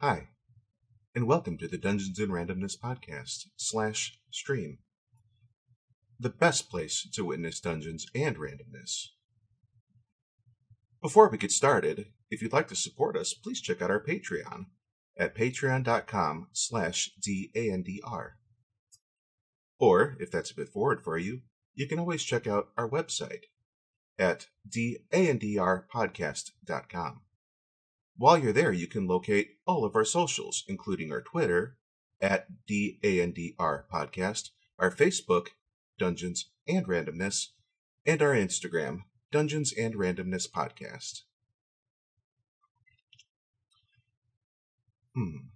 Hi, and welcome to the Dungeons and Randomness podcast slash stream, the best place to witness dungeons and randomness. Before we get started, if you'd like to support us, please check out our Patreon at patreon.com slash dandr. Or, if that's a bit forward for you, you can always check out our website at dandrpodcast.com. While you're there, you can locate all of our socials, including our Twitter at DANDR Podcast, our Facebook, Dungeons and Randomness, and our Instagram, Dungeons and Randomness Podcast. Hmm.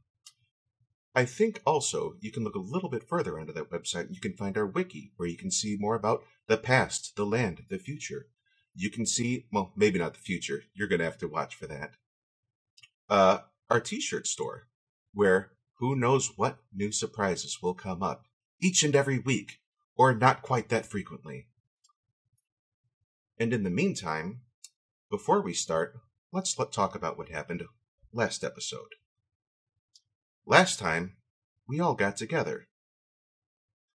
I think also you can look a little bit further onto that website. You can find our wiki, where you can see more about the past, the land, the future. You can see, well, maybe not the future. You're going to have to watch for that uh, our t-shirt store, where who knows what new surprises will come up each and every week, or not quite that frequently. And in the meantime, before we start, let's let talk about what happened last episode. Last time, we all got together.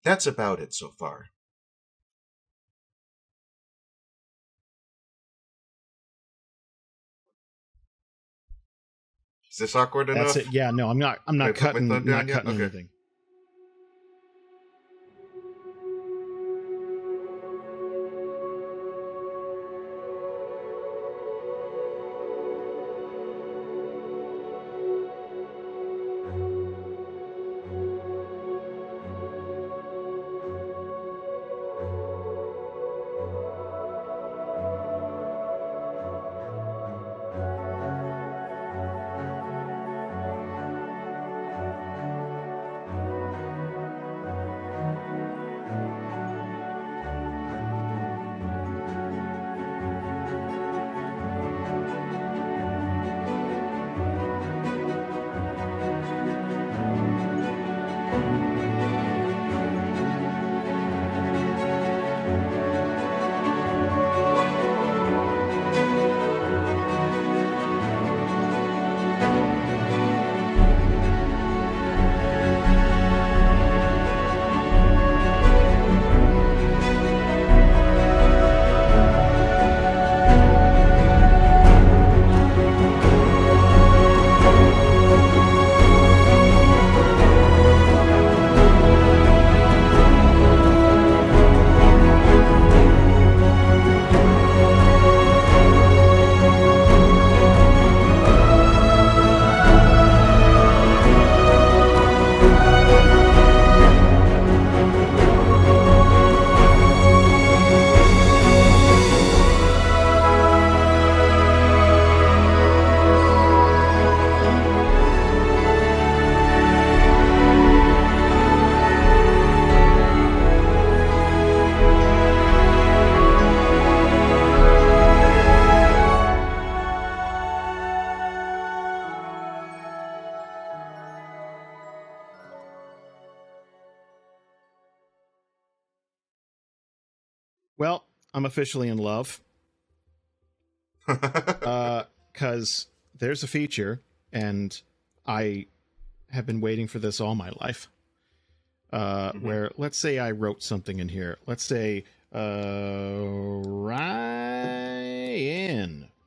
That's about it so far. This awkward enough? That's it. Yeah, no, I'm not. I'm not Wait, put my cutting. Not yet? cutting Okay. Well, I'm officially in love because there's a feature, and I have been waiting for this all my life. Uh, Mhm. Where let's say I wrote something in here. Let's say uh, Ryan.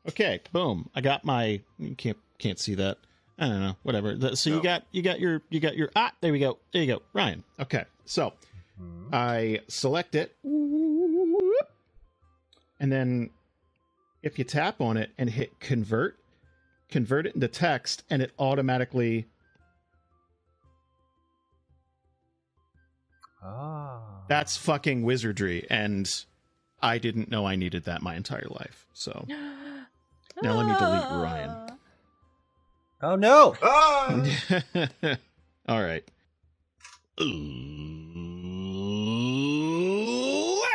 Okay, boom. I got my. You can't can't see that. I don't know. Whatever. So you No. got you got your you got your ah. There we go. There you go. Ryan. Okay. So I select it, and then if you tap on it and hit convert, convert it into text, and it automatically Ah. that's fucking wizardry, and I didn't know I needed that my entire life. So Now let me delete Ryan. Oh no! ah! all right.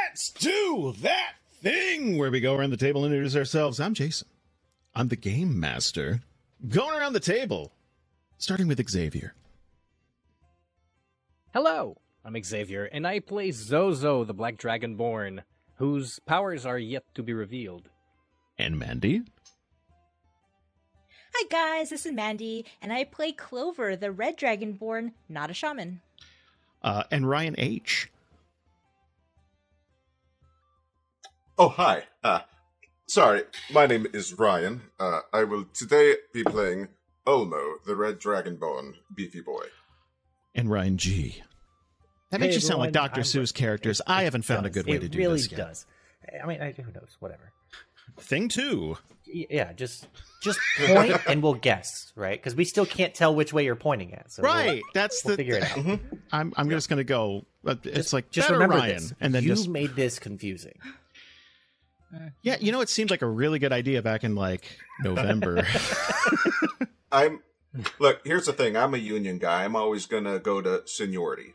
Let's do that thing where we go around the table and introduce ourselves. I'm Jason. I'm the game master. Going around the table, starting with Xavier. Hello, I'm Xavier, and I play Zozo, the Black Dragonborn, whose powers are yet to be revealed. And Mandy. Hi guys, this is Mandy, and I play Clover, the red dragonborn, not a shaman. Uh, and Ryan H. Oh, hi. Uh, sorry, my name is Ryan. Uh, I will today be playing Ulmo, the Red Dragonborn beefy boy. And Ryan G. That makes Hey, you sound like Dr. I'm- Seuss characters. I haven't found a good way it to do really this yet. does. I mean, I, who knows? Whatever. Thing two. Yeah, just just point and we'll guess, right? Because we still can't tell which way you're pointing at. So we'll- right. That's We'll, the. figure it out. I'm I'm just gonna go. uh, It's Just- like just better remember Ryan, this. and then you just made this confusing. Yeah. You know, it seemed like a really good idea back in like November. I'm. Look, here's the thing. I'm a union guy. I'm always gonna go to seniority,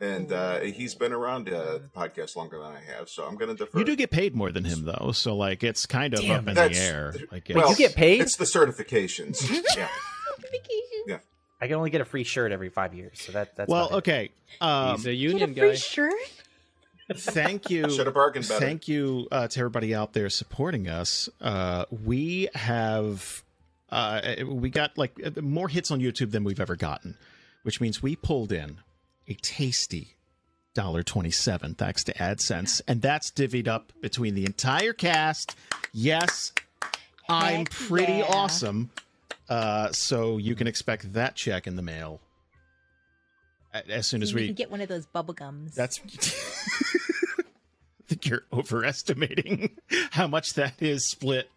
and uh, he's been around uh, the podcast longer than I have, so I'm gonna defer. you do get paid more than him though, so like it's kind of Damn, up in the air. Like well, you get paid? It's the certifications. yeah. Vacation. I can only get a free shirt every five years, so that that's well, okay. Um, He's a Get union a free guy. shirt? Thank you. Should have bargained better. Thank you uh, to everybody out there supporting us. Uh, we have uh, we got like uh, more hits on YouTube than we've ever gotten, which means we pulled in a tasty dollar twenty seven thanks to AdSense, and that's divvied up between the entire cast. Yes, I'm pretty yeah. awesome. Uh, so you can expect that check in the mail a- as soon as You we can get one of those bubble gums. that's. I think you're overestimating how much that is split.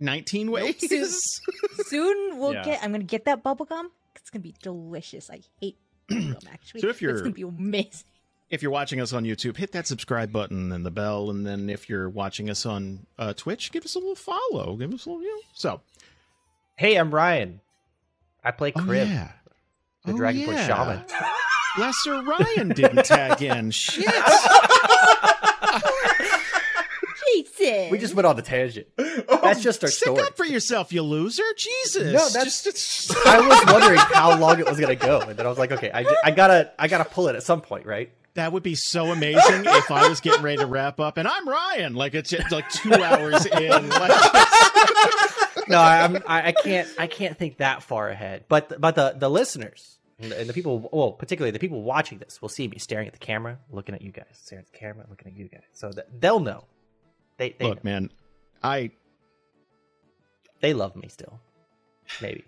Nineteen ways. Soon, soon we'll Yeah. get. I'm gonna get that bubble gum. It's gonna be delicious. I hate bubble gum actually. So if you're- it's gonna be amazing. if you're watching us on YouTube, hit that subscribe button and the bell, and then if you're watching us on uh, Twitch, give us a little follow. Give us a little, you know. So, Hey, I'm Ryan. I play oh Kriv, yeah, the Oh, Dragon Queen yeah. Shaman. Lesser Ryan didn't tag in. Shit. Jason. We just went on the tangent. Oh, that's just our Stick story. up for yourself, you loser. Jesus. No, that's- just. I was wondering how long it was gonna go, and then I was like, okay, I, I gotta I gotta pull it at some point, right? That would be so amazing if I was getting ready to wrap up and I'm Ryan. Like it's like two hours in. Like, No, I'm, I I can't I can't think that far ahead. But but the the listeners and the, and the people, well, particularly the people watching this, will see me staring at the camera, looking at you guys, staring at the camera, looking at you guys, so that they'll know. They they look, know. man, I they love me still, maybe.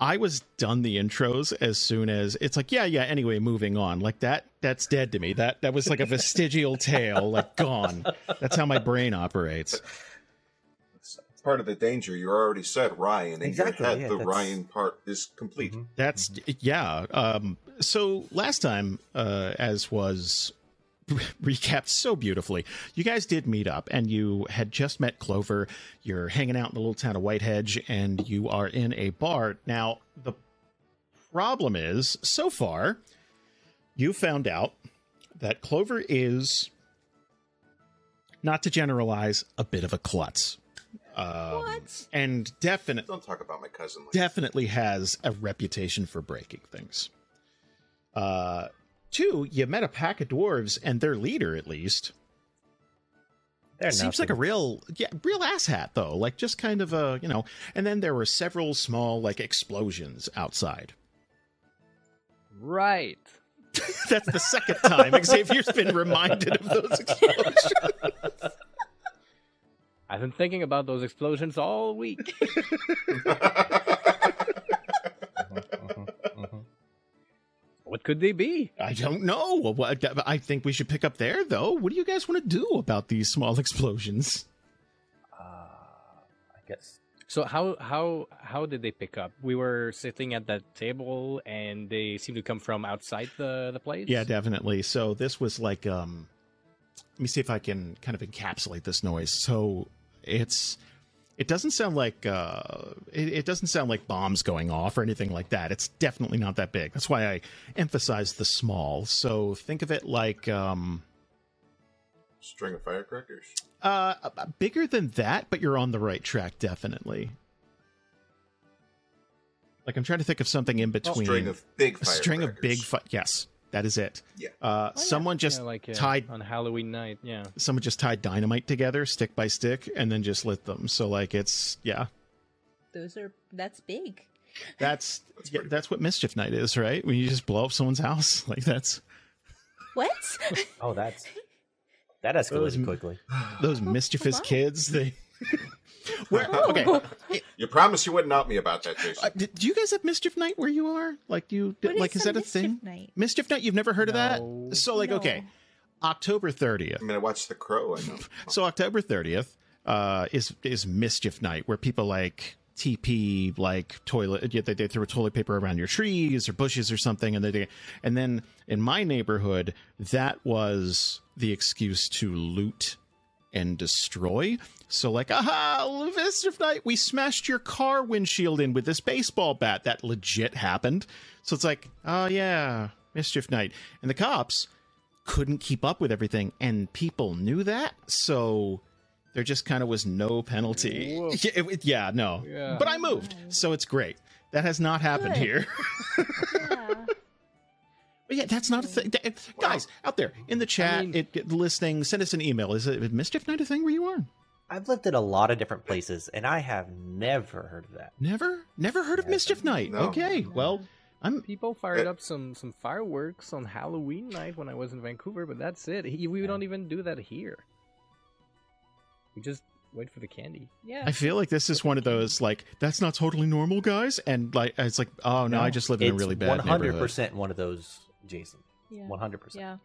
I was done the intros as soon as it's like, yeah, yeah. Anyway, moving on. Like that, that's dead to me. That that was like a vestigial tale, like gone. That's how my brain operates. It's part of the danger. You already said Ryan, and Exactly, your head, yeah, the that's- Ryan part is complete. Mhm. That's yeah. Um, so last time, uh, as was recapped so beautifully, you guys did meet up, and you had just met Clover. You're hanging out in the little town of Whitehedge, and you are in a bar. Now the problem is, so far, you found out that Clover is, not to generalize, a bit of a klutz. Um, What? And definitely Don't talk about my cousin. Like definitely has a reputation for breaking things. Uh, two, you met a pack of dwarves and their leader, at least. They're Seems like a real, yeah, real asshat though. Like just kind of a, you know. And then there were several small like explosions outside. Right. That's the second time Xavier's been reminded of those explosions. I've been thinking about those explosions all week. what could they be? I don't know. I think we should pick up there though. What do you guys want to do about these small explosions? Uh, I guess. So how how how did they pick up? We were sitting at that table, and they seemed to come from outside the the place. Yeah, definitely. So this was like um let me see if I can kind of encapsulate this noise. So it's it doesn't sound like uh it, it doesn't sound like bombs going off or anything like that. It's definitely not that big. That's why I emphasize the small. So think of it like um String of firecrackers. uh uh, bigger than that, but you're on the right track definitely. Like I'm trying to think of something in between String of big a string of big firecrackers. fi- yes, that is it. Yeah. Uh Oh, yeah. someone just Yeah, like uh, tied on Halloween night. Yeah. someone just tied dynamite together stick by stick and then just lit them so like it's yeah those are that's big. That's That's yeah, that's what mischief night is, right? When you just blow up someone's house, like that's What? Oh, that's that escalated quickly. those mischievous wow. kids. They. Where, Oh. okay, You promised you wouldn't out me about that, Jason. uh, do do you guys have mischief night where you are? Like, do you What like is a that a mischief thing? Night? Mischief night? You've never heard of that? So, like, No. okay, October thirtieth. I mean, I watched The Crow. I know. So October 30th uh, is is mischief night, where people like TP like toilet. yeah, They, they throw toilet paper around your trees or bushes or something, and they and then in my neighborhood, that was the excuse to loot and destroy. So like, aha, mischief night, we smashed your car windshield in with this baseball bat. That legit happened. So it's like, oh yeah, mischief night, and the cops couldn't keep up with everything and people knew that so there just kind of was no penalty yeah, it- it- yeah, no Yeah. but i moved so it's great that has not happened Good. here Yeah. but yeah that's not a thing guys out there in the chat mean- it, it- listening send us an email is it mischief night a thing where you are I've lived in a lot of different places, and I have never heard of that. never never heard of mischief night no. okay well i'm People fired up some some fireworks on Halloween night when I was in Vancouver, but that's it. We don't even do that here. We just wait for the candy. Yeah. i feel like this is one of those like that's not totally normal guys and like it's like oh no, i just live in a really bad One hundred neighborhood percent one of those, Jason. Yeah. One hundred percent. Yeah.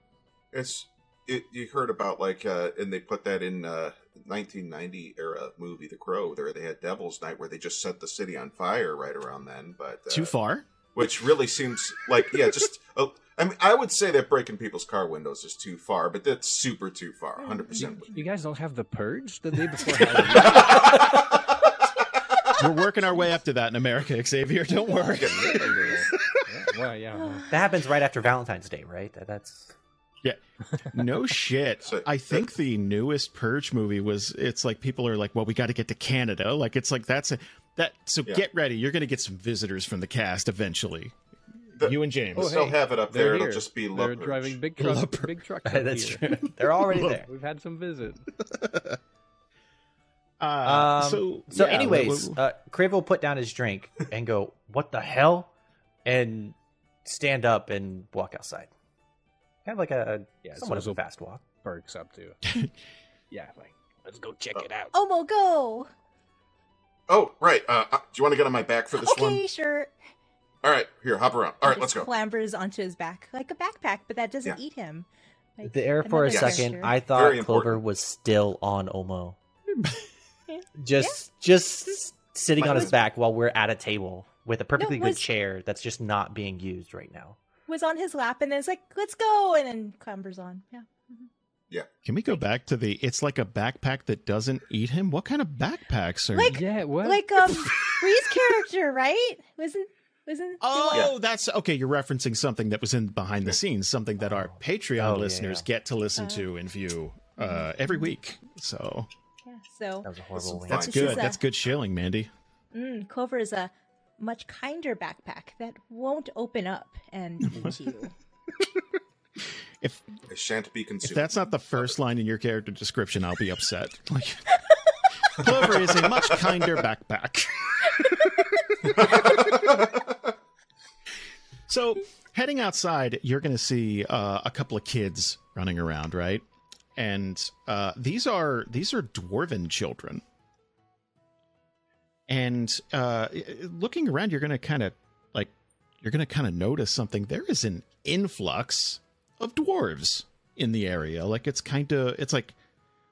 It's it, you heard about like uh and they put that in uh 1990 era movie The Crow there they had Devil's Night where they just set the city on fire right around then but uh, too far which really seems like yeah just uh, I mean I would say that breaking people's car windows is too far but that's super too far 100% You guys don't have the purge the day before We're working our way up to that in America, Xavier. Don't worry. yeah, well, yeah. well. That happens right after Valentine's Day, right? That, that's No shit. So- I think the newest Purge movie was. It's like people are like, "Well, we got to get to Canada." Like it's like that's a that. So Yeah. get ready. You're going to get some visitors from the cast eventually. The- you and James. We'll Oh, still hey, have it up They're there it'll here. just be They're Love driving big trucks. Love Big trucks. up that's here. true. They're already there. We've had some visit. Uh, Um, so So, yeah, anyways, w- w- uh, Kriv will put down his drink and go, "What the hell?" and stand up and walk outside. Kind of like a Yeah, it's somewhat of also a fast walk. perks up too. yeah, like let's go check it out. Omo, go. Oh, right. Uh, uh, do you want to get on my back for this okay, one? sure. All right, here, hop around. All right, He let's just go. Clambers onto his back like a backpack, but that doesn't Yeah. eat him. Like there for a second, character. I thought Clover was still on Omo, Yeah. just just sitting Mine on his back while we're at a table with a perfectly good was- chair that's just not being used right now. Was on his lap, and then it's like, "Let's go," and then clambers on. Yeah. Yeah. Can we go back to the? It's like a backpack that doesn't eat him. What kind of backpacks are? Like- Yeah, what? Like um, Bree's character, right? Wasn't wasn't? Oh, that's okay. You're referencing something that was in behind the scenes, something that our Oh. Patreon Oh, listeners yeah. get to listen Uh, to and view uh, every week. So Yeah. So That was a horrible That's that's good. a- That's good shilling, Mandy. mm, Clover is a much kinder backpack that won't open up and eat you. If I shan't be if consumed. that's not the first line in your character description, I'll be upset. Like Clover is a much kinder backpack. so heading outside, you're going to see uh, a couple of kids running around, right? And uh, these are these are dwarven children. And uh, looking around, you're going to kind of like you're going to kind of notice something. There is an influx of dwarves in the area. Like it's kind of it's like,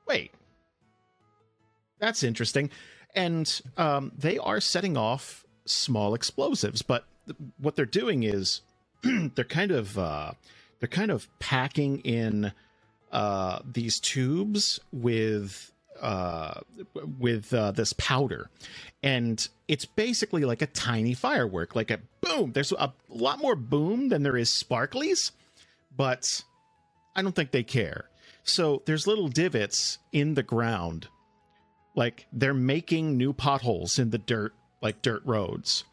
wait, that's interesting. And um, they are setting off small explosives, but th- what they're doing is they're kind of uh, they're kind of packing in uh, these tubes with uh, with uh, this powder, and it's basically like a tiny firework, like a boom. There's a lot more boom than there is sparklies, but I don't think they care. So there's little divots in the ground. Like they're making new potholes in the dirt, like dirt roads.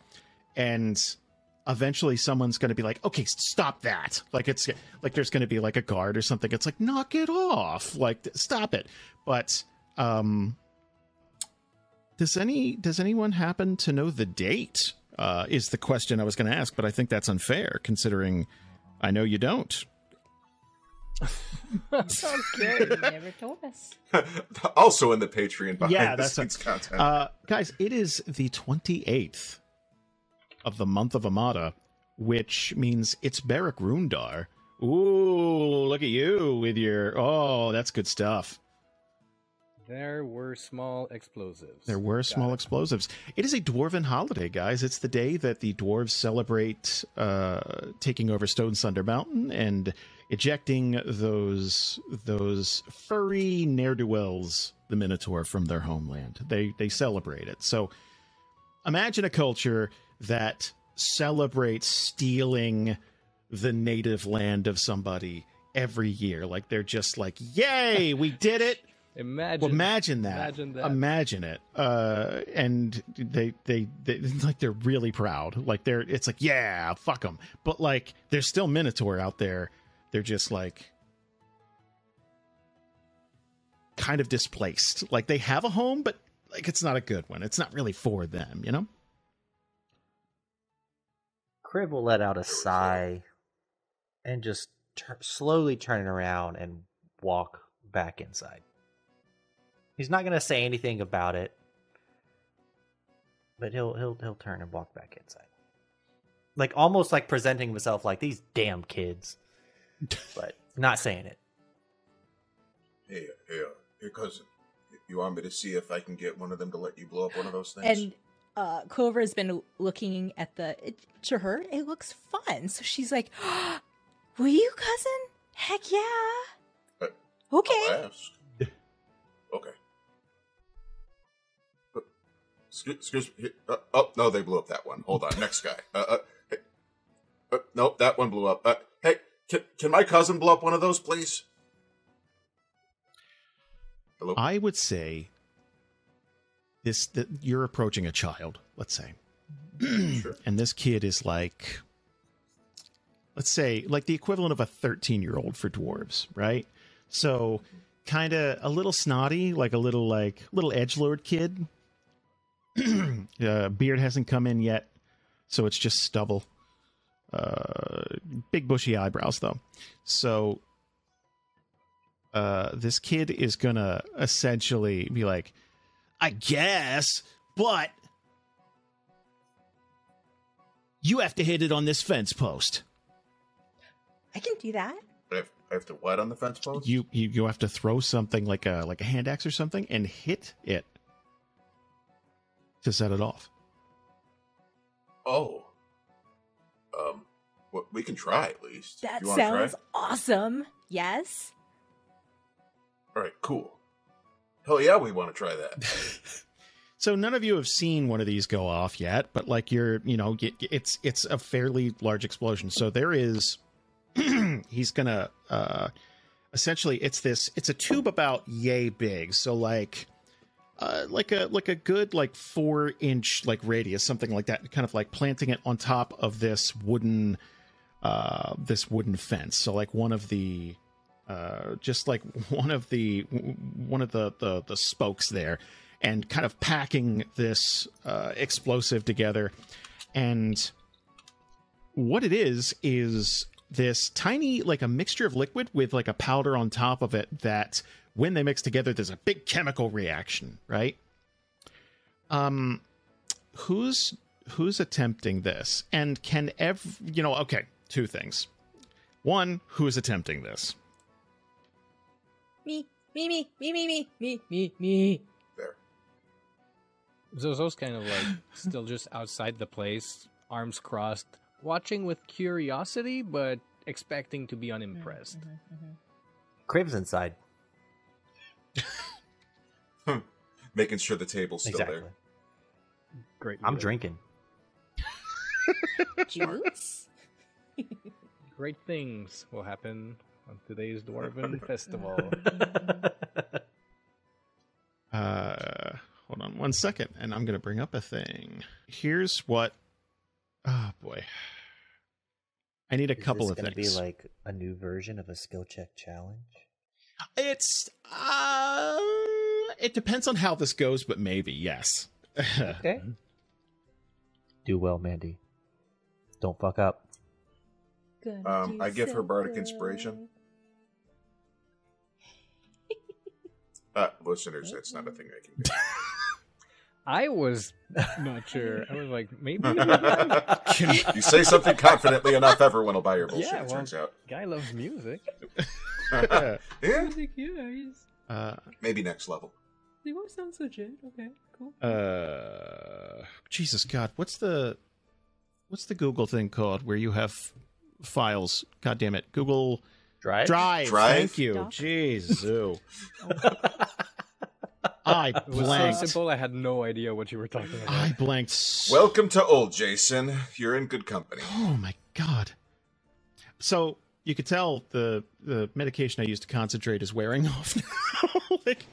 And eventually someone's going to be like, okay, stop that. Like it's like there's going to be like a guard or something. It's like, knock it off. Like, stop it. But, um, does any does anyone happen to know the date? Uh, is the question I was going to ask, but I think that's unfair considering I know you don't. okay. You never told us. also in the Patreon behind Yeah, the that's scenes content. Uh, guys, it is the 28th of the month of Amada, which means it's Beric Rundar. Ooh, look at you with your. Oh, that's good stuff. There were small explosives. There were Got small it. explosives. It is a dwarven holiday, guys. It's the day that the dwarves celebrate uh, taking over Stone Thunder Mountain and ejecting those those furry ne'er do wells, the Minotaur, from their homeland. They they celebrate it. So imagine a culture that celebrates stealing the native land of somebody every year. Like they're just like, "Yay, we did it!" Imagine. Well, imagine that. Imagine that. Imagine it. Uh, and they, they, they, like, they're really proud. Like, they're, it's like, yeah, fuck them. But like, there's still Minotaur out there. They're just like, kind of displaced. Like, they have a home, but like, it's not a good one. It's not really for them, you know? Kriv will let out a sigh and just tur slowly turn around and walk back inside. He's not gonna say anything about it, but he'll he'll he'll turn and walk back inside, like almost like presenting himself like these damn kids, but not saying it. hey, hey, uh, hey, cousin. You want me to see if I can get one of them to let you blow up one of those things? And uh, Clover has been looking at the. It, to her, it looks fun. So she's like, "Will you, cousin? Heck yeah! Uh, okay." I'll ask. okay. Excuse, me. Uh, oh no, they blew up that one. Hold on, next guy. Uh, uh, uh, nope, that one blew up. Uh, hey, can, can my cousin blow up one of those, please? Hello. I would say this, that you're approaching a child, let's say. sure. and this kid is like let's say like the equivalent of a 13 year old for dwarves right so kind of a little snotty like a little like little edge lord kid uh, beard hasn't come in yet so it's just stubble uh big bushy eyebrows though so uh this kid is gonna essentially be like i guess but you have to hit it on this fence post. I can do that. I have, I have to what on the fence post? You, you you have to throw something like a like a hand axe or something and hit it to set it off. Oh. Um. Well, we can try at least. That sounds Try? awesome. Yes. All right. Cool. Hell yeah, we want to try that. So none of you have seen one of these go off yet, but like you're, you know, it's it's a fairly large explosion. So there is he's going to uh essentially it's this it's a tube about yay big. So like uh like a like a good like 4 inch like radius something like that kind of like planting it on top of this wooden uh this wooden fence. So like one of the uh just like one of the one of the the, the spokes there and kind of packing this uh, explosive together. And what it is is this tiny, like a mixture of liquid with like a powder on top of it that when they mix together, there's a big chemical reaction, right? Um, who's who's attempting this, and can ev you know? Okay, two things. One, who's attempting this? Me, me, me, me, me, me, me, me, me. there. Zozo's kind of like still just outside the place, arms crossed, watching with curiosity, but expecting to be unimpressed. Mm-hmm, mm-hmm, mm-hmm. Kriv's inside. Making sure the table's still exactly. there. Great. I'm leader. drinking. Juice. Great things will happen on today's Dwarven Festival. Uh, hold on one second, and I'm going to bring up a thing. Here's what. Oh boy, I need a Is couple this of gonna things. Be like a new version of a skill check challenge. It's uh, It depends on how this goes, but maybe yes. Okay. Do well, Mandy. Don't fuck up. Gonna Um, I give her so bardic good. inspiration. Uh, listeners, that's not a thing I can do. I was not sure. I was like, maybe. you say something confidently enough, everyone will buy your bullshit. Yeah, it well- turns out. Guy loves music. yeah, Music, yeah, yes. uh, maybe next level. They won't sound so good. Okay, cool. uh, Jesus God, what's the what's the Google thing called where you have files? God damn it, Google Drive. Drive. Drive? Thank you. Doc? Jeez, Zoo. I blanked. It was so simple. I had no idea what you were talking about. I blanked. So Welcome to old Jason. You're in good company. Oh my god. So you could tell the the medication I used to concentrate is wearing off now. like,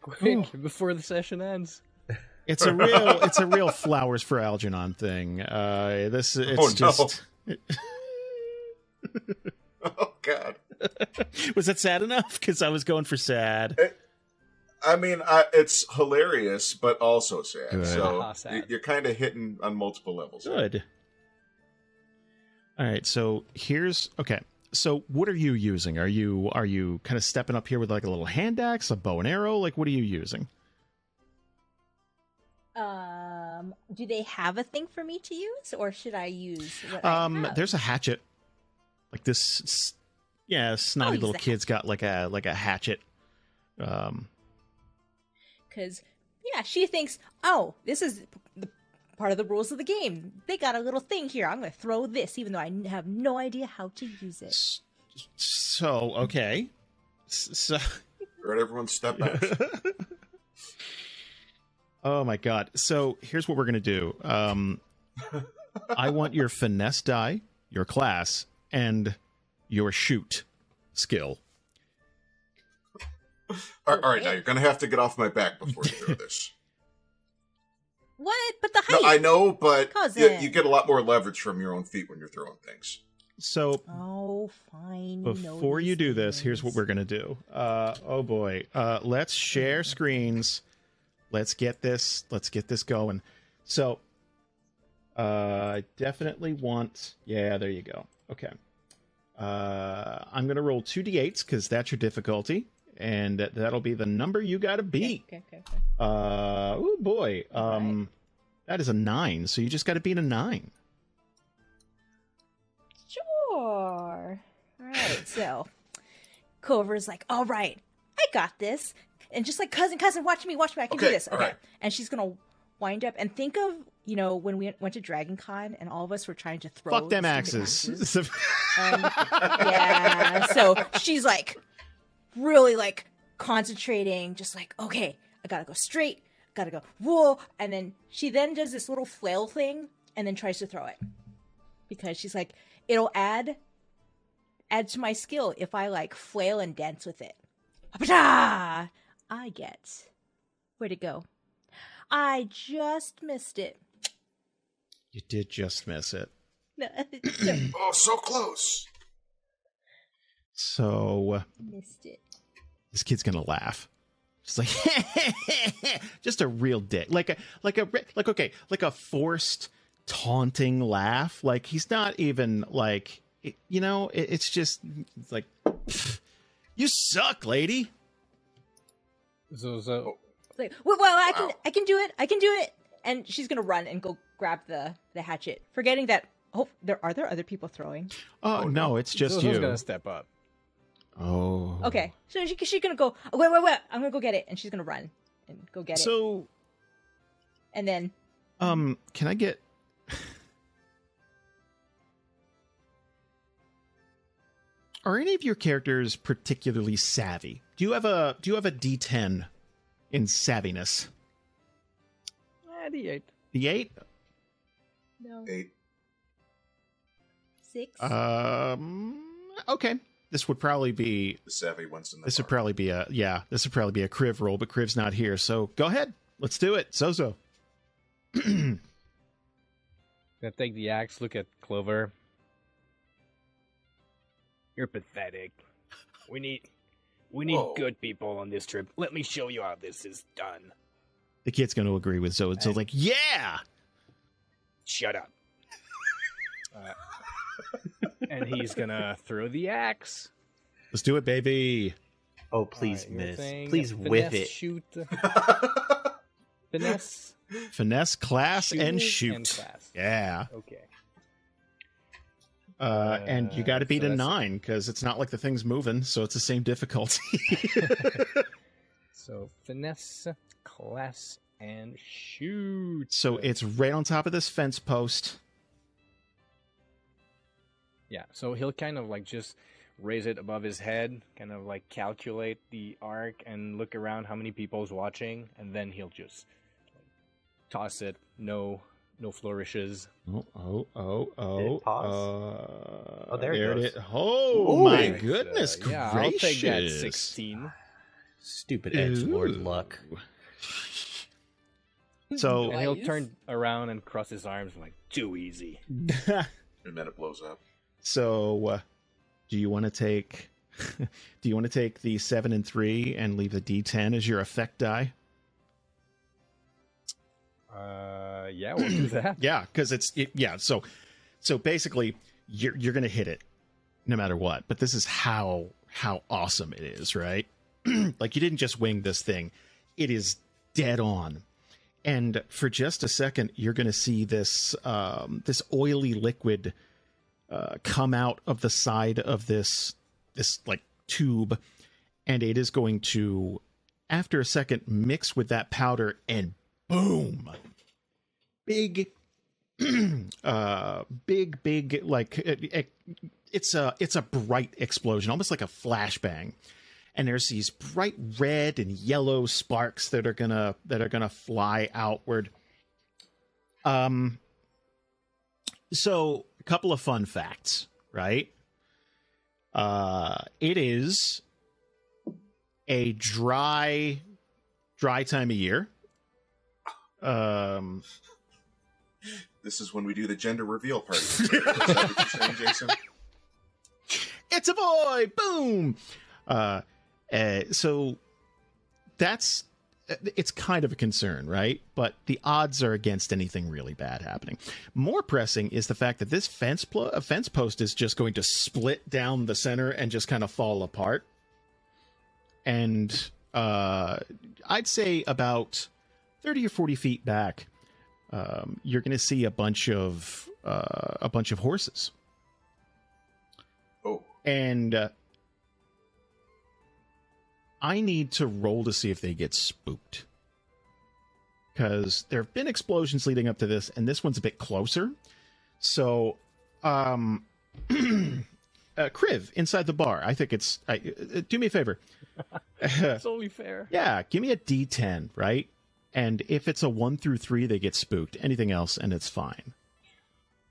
Quick before the session ends. it's a real it's a real flowers for Algernon thing. Uh, this it's Oh, no. just oh God. was that sad enough? Because I was going for sad. I mean, I, it's hilarious, but also sad. Good. So Ah, sad. you- you're kind of hitting on multiple levels. Good. All right, so here's okay. So what are you using? Are you are you kind of stepping up here with like a little hand axe, a bow and arrow? Like what are you using? Um, do they have a thing for me to use, or should I use what I Um, have? there's a hatchet. Like this, yeah, snotty little kid's got like a like a hatchet. Um, because yeah, she thinks, oh, this is the part of the rules of the game. They got a little thing here. I'm going to throw this, even though I have no idea how to use it. so okay, S- so. All right, everyone, step back. oh my god! So here's what we're gonna do. Um, I want your finesse die, your class, and your shoot skill. all all right, now you're gonna have to get off my back before you throw this. What? But the No, height. I know, but you, you get a lot more leverage from your own feet when you're throwing things. So Oh, fine. before you these do this, here's what we're gonna do. Uh, oh boy, uh, let's share screens. Let's get this. Let's get this going. So, uh, I definitely want. Yeah, there you go. Okay. Uh, I'm gonna roll two d8s because that's your difficulty, and that, that'll be the number you gotta beat. Okay, okay, okay. Uh, oh boy. Um, that is a nine. So you just gotta beat a nine. Sure. All right. So Clover's like, all right, I got this. And just like cousin, cousin, watch me, watch me. I can do this. Okay. right. And she's gonna wind up and think of you know when we went to Dragon Con and all of us were trying to throw Fuck them the axes. Um, yeah. So she's like really like concentrating, just like, okay, I gotta go straight, gotta go, whoa. And then she then does this little flail thing and then tries to throw it. Because she's like, it'll add add to my skill if I like flail and dance with it. Apata! I get. Where'd it go? I just missed it. you did just miss it. Oh, so close. So uh, missed it. this kid's gonna laugh. Just like just a real dick, like a like a like okay, like a forced taunting laugh. Like he's not even like it- you know. It, it's just it's like you suck, lady. So, oh. so It's like, well, well, I can, I can do it. I can do it. And she's gonna run and go grab the the hatchet, forgetting that. Oh, there are there other people throwing. Oh, Oh, no, no. it's just Zozo's you. gonna step up. Oh, Okay, so she, she's gonna go. oh, Wait, wait, wait! I'm gonna go get it, and she's gonna run and go get it. So, And then um, can I get? Are any of your characters particularly savvy? Do you have a Do you have a D10 in savviness? The eight. The eight. no Eight. six. Um. Okay. This would probably be. The savvy ones in the This would probably be a. Yeah. This would probably be a Kriv roll, but Kriv's not here, so go ahead. Let's do it. Zozo. Gonna take the axe. Look at Clover. You're pathetic. We need, We need Whoa. good people on this trip. Let me show you how this is done. The kid's going to agree with Zoe. So, And- like, yeah. Shut up. Uh, and he's gonna throw the axe. Let's do it, baby. Oh, please, Alright, you're miss. Please a whip it. Shoot. Finesse. Finesse, class, and shoot, shoot. and class. Yeah. Okay. Uh, and you got to Uh, beat so a nine because it's not like the thing's moving, so it's the same difficulty. So finesse, class, and shoot. so it's right on top of this fence post. Yeah, so he'll kind of like just raise it above his head, kind of like calculate the arc and look around how many people's watching, and then he'll just toss it. No, no flourishes. Oh, oh, oh, Did oh. it pause? Uh, Oh, there it goes. is. Oh, Ooh. my Thanks, goodness Uh, yeah, gracious. I'll take that sixteen. Stupid edge lord luck. So, And he'll turn around and cross his arms like too easy. and then it blows up. So, uh, do you want to take? do you want to take the seven and three and leave the D10 as your effect die? Uh, yeah, we'll do that. Yeah, because it's it, yeah. So, so basically, you're you're gonna hit it no matter what. But this is how how awesome it is, right? like you didn't just wing this thing; it is dead on. And for just a second, you're gonna see this um, this oily liquid uh, come out of the side of this this like tube, and it is going to, after a second, mix with that powder and boom! Big uh big big like it, it- it's a it's a bright explosion almost like a flashbang. And there's these bright red and yellow sparks that are gonna that are gonna fly outward. Um so couple of fun facts right uh it is a dry dry time of year um This is when we do the gender reveal party. Is that what you're saying, Jason? it's a boy boom uh, uh so that's it's kind of a concern right? But the odds are against anything really bad happening. More pressing is the fact that this fence plo- uh, fence post is just going to split down the center and just kind of fall apart. And uh i'd say about 30 or 40 feet back um, you're going to see a bunch of uh, a bunch of horses. Oh, and uh, I need to roll to see if they get spooked. Because there have been explosions leading up to this, and this one's a bit closer. So, um, uh, Kriv inside the bar. I think it's. I, uh, do me a favor. It's only fair. yeah, give me a D10, right? And if it's a one through three, they get spooked. Anything else, and it's fine.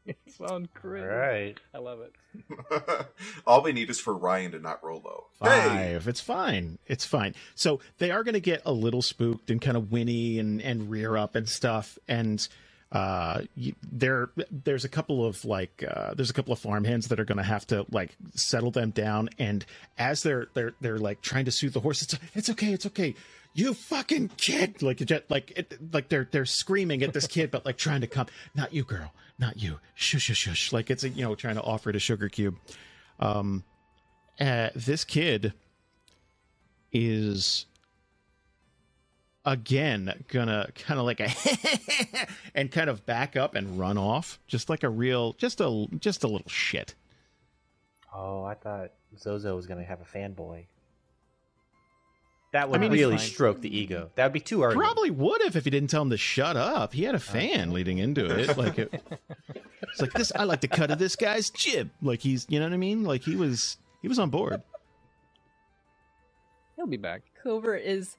It's on crit. All right. I love it. all we need is for Ryan to not roll low. Hey, Five. It's fine. It's fine. So they are going to get a little spooked and kind of whinny and, and rear up and stuff. And uh, you, there there's a couple of like uh, there's a couple of farmhands that are going to have to like settle them down. And as they're they're they're like trying to soothe the horse, it's it's okay, it's okay. You fucking kid! Like like it, like they're they're screaming at this kid, but like trying to come. Not you, girl. Not you. Shush, shush, shush. Like it's you know trying to offer it a sugar cube. Um, uh, this kid is again gonna kind of like a and kind of back up and run off just like a real just a just a little shit Oh, I thought Zozo was gonna have a fanboy. That would mean, really fine. stroke the ego. That would be too early. probably would have if he didn't tell him to shut up he had a fan leading into it like it, it's like this i like the cut of this guy's jib like he's you know what i mean like he was he was on board He'll be back. Clover is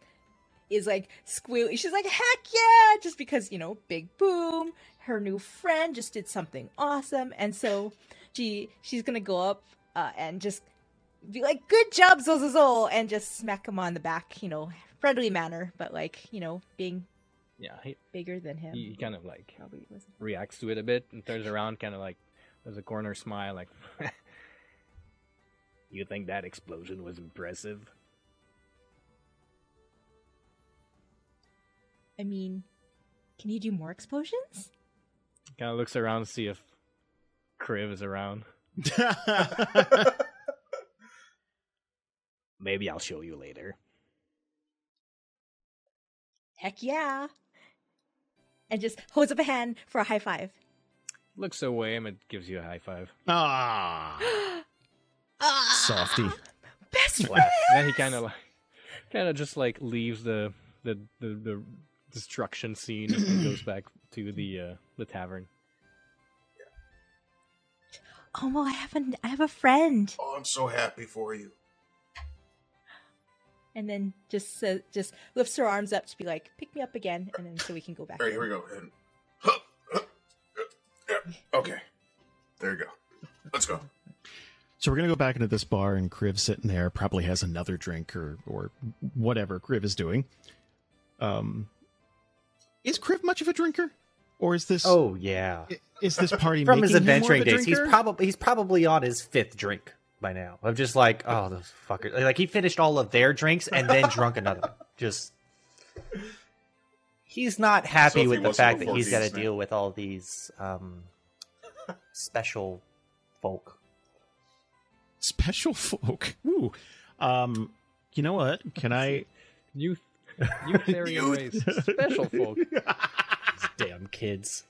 is like squealing. She's like, heck yeah! Just because, you know, big boom, her new friend just did something awesome. And so she she's gonna go up uh, and just be like, good job, Zolzol, and just smack him on the back, you know, friendly manner, but like, you know, being yeah he, bigger than him. He kind of like reacts to it a bit and turns around, kind of like does a corner smile, like, you think that explosion was impressive? I mean, can you do more explosions? Kind of looks around to see if Kriv is around. Maybe I'll show you later. Heck yeah. And just holds up a hand for a high five. Looks away and it gives you a high five. ah, ah, softy. Best And friend. then he kind of like, kind of just like leaves the the the, the destruction scene and goes back to the uh, the tavern. Oh, well, I have a, I have a friend. Oh, I'm so happy for you. And then just uh, just lifts her arms up to be like, pick me up again, and then so we can go back. All right, here we go. And, huh, huh, yeah, okay. There you go. Let's go. So we're gonna go back into this bar, and Kriv sitting there probably has another drink or or whatever Kriv is doing. Um, is Kriv much of a drinker, or is this Oh yeah. is this party From his making him more of adventuring a days, he's probably he's probably on his fifth drink by now. I'm just like, oh, those fuckers! Like he finished all of their drinks and then drunk another. one. Just he's not happy So with the fact that before he's got to deal with all these um, special folk. special folk. Ooh. Um, you know what? Can I? Youth, Eutharian Youth. race, special folk. These damn kids.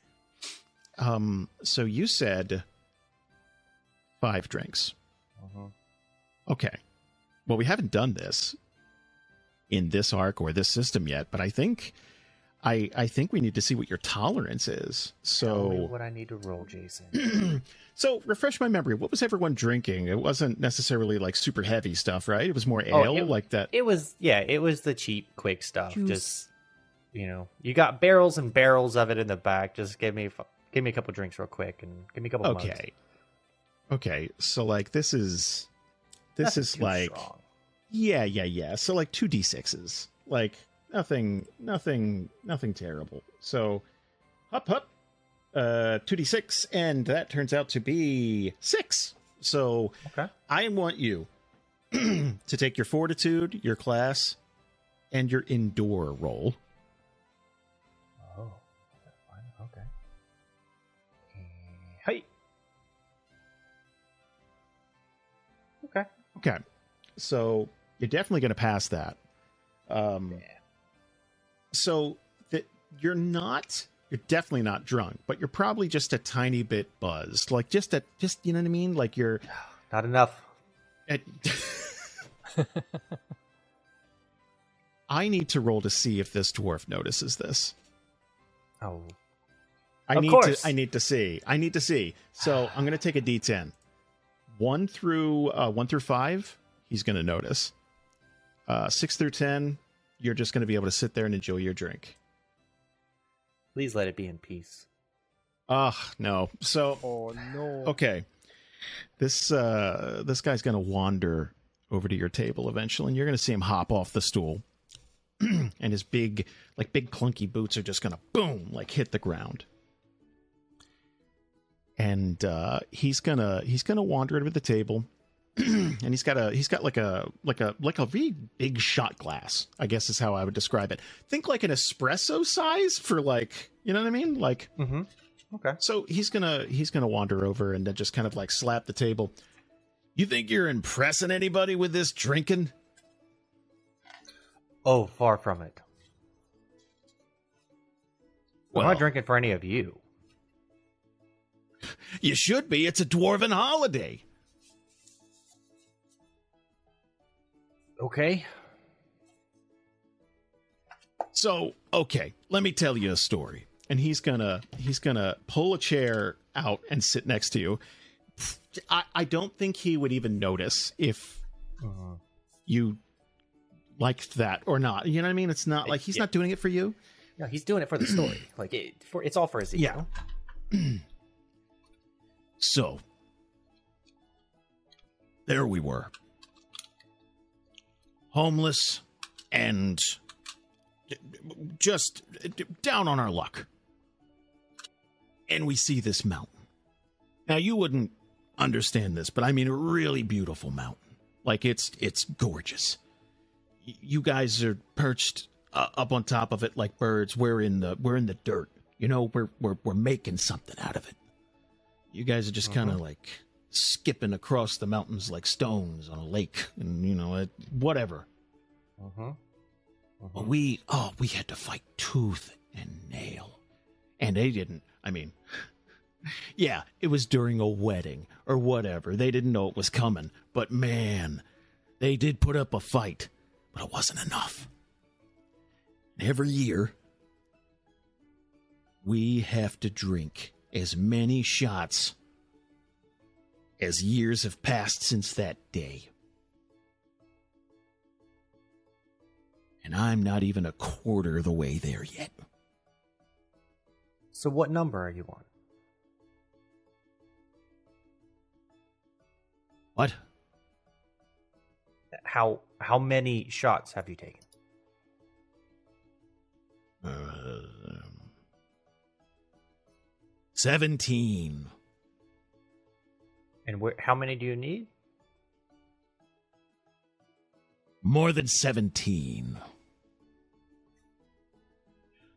Um, so you said five drinks. Okay. Well, we haven't done this in this arc or this system yet, but I think I I think we need to see what your tolerance is. Tell me So what I need to roll, Jason. so refresh my memory. What was everyone drinking? It wasn't necessarily like super heavy stuff, right? It was more Oh, ale, it- like that. It was yeah, it was the cheap, quick stuff. Juice. Just you know, you got barrels and barrels of it in the back. Just give me give me a couple drinks real quick and give me a couple. mugs. Okay. Okay. So like this is this is like strong. Yeah, yeah, yeah. So like two d sixes, like nothing, nothing, nothing terrible. So, hop, hop, uh, two d six, and that turns out to be six. So Okay. I want you to take your fortitude, your class, and your indoor roll. Okay. So you're definitely going to pass that. Um, so that you're not, you're definitely not drunk, but you're probably just a tiny bit buzzed, like just a, just you know what I mean, like you're. Not enough. At, I need to roll to see if this dwarf notices this. Oh. I Of need course. to. I need to see. I need to see. So I'm going to take a D10. One through uh, one through five, he's going to notice. Uh, six through ten, you're just going to be able to sit there and enjoy your drink. Please let it be in peace. Ah, no. So Oh no. okay, this uh, this guy's going to wander over to your table eventually, and you're going to see him hop off the stool, and his big, like big clunky boots are just going to boom, like hit the ground. And uh, he's gonna he's gonna wander over the table, and he's got a he's got like a like a like a really big shot glass. I guess is how I would describe it. Think like an espresso size for like you know what I mean, like Mm-hmm. Okay. so he's gonna he's gonna wander over and then just kind of like slap the table. You think you're impressing anybody with this drinking? Oh, far from it. I'm not drinking for any of you. You should be. It's a dwarven holiday. Okay. So, okay, let me tell you a story. And he's gonna he's gonna pull a chair out and sit next to you. I, I don't think he would even notice if Uh-huh. you liked that or not. You know what I mean? It's not like he's Yeah. not doing it for you. No, he's doing it for the story. like it, for it's all for his ego. Yeah. So, there we were. Homeless and just down on our luck. And we see this mountain. Now, you wouldn't understand this, but I mean a really beautiful mountain. Like it's it's gorgeous. You guys are perched uh, up on top of it like birds. We're in the we're in the dirt. You know, we're we're we're making something out of it. You guys are just kind of like skipping across the mountains like stones on a lake, and you know, it, whatever. Mm-hmm. But we oh we had to fight tooth and nail, and they didn't. I mean, yeah, it was during a wedding or whatever. They didn't know it was coming, but man, they did put up a fight, but it wasn't enough. Every year, we have to drink as many shots as years have passed since that day. And I'm not even a quarter of the way there yet. So what number are you on? What? How how many shots have you taken? Uh, 17. And where, how many do you need? More than 17.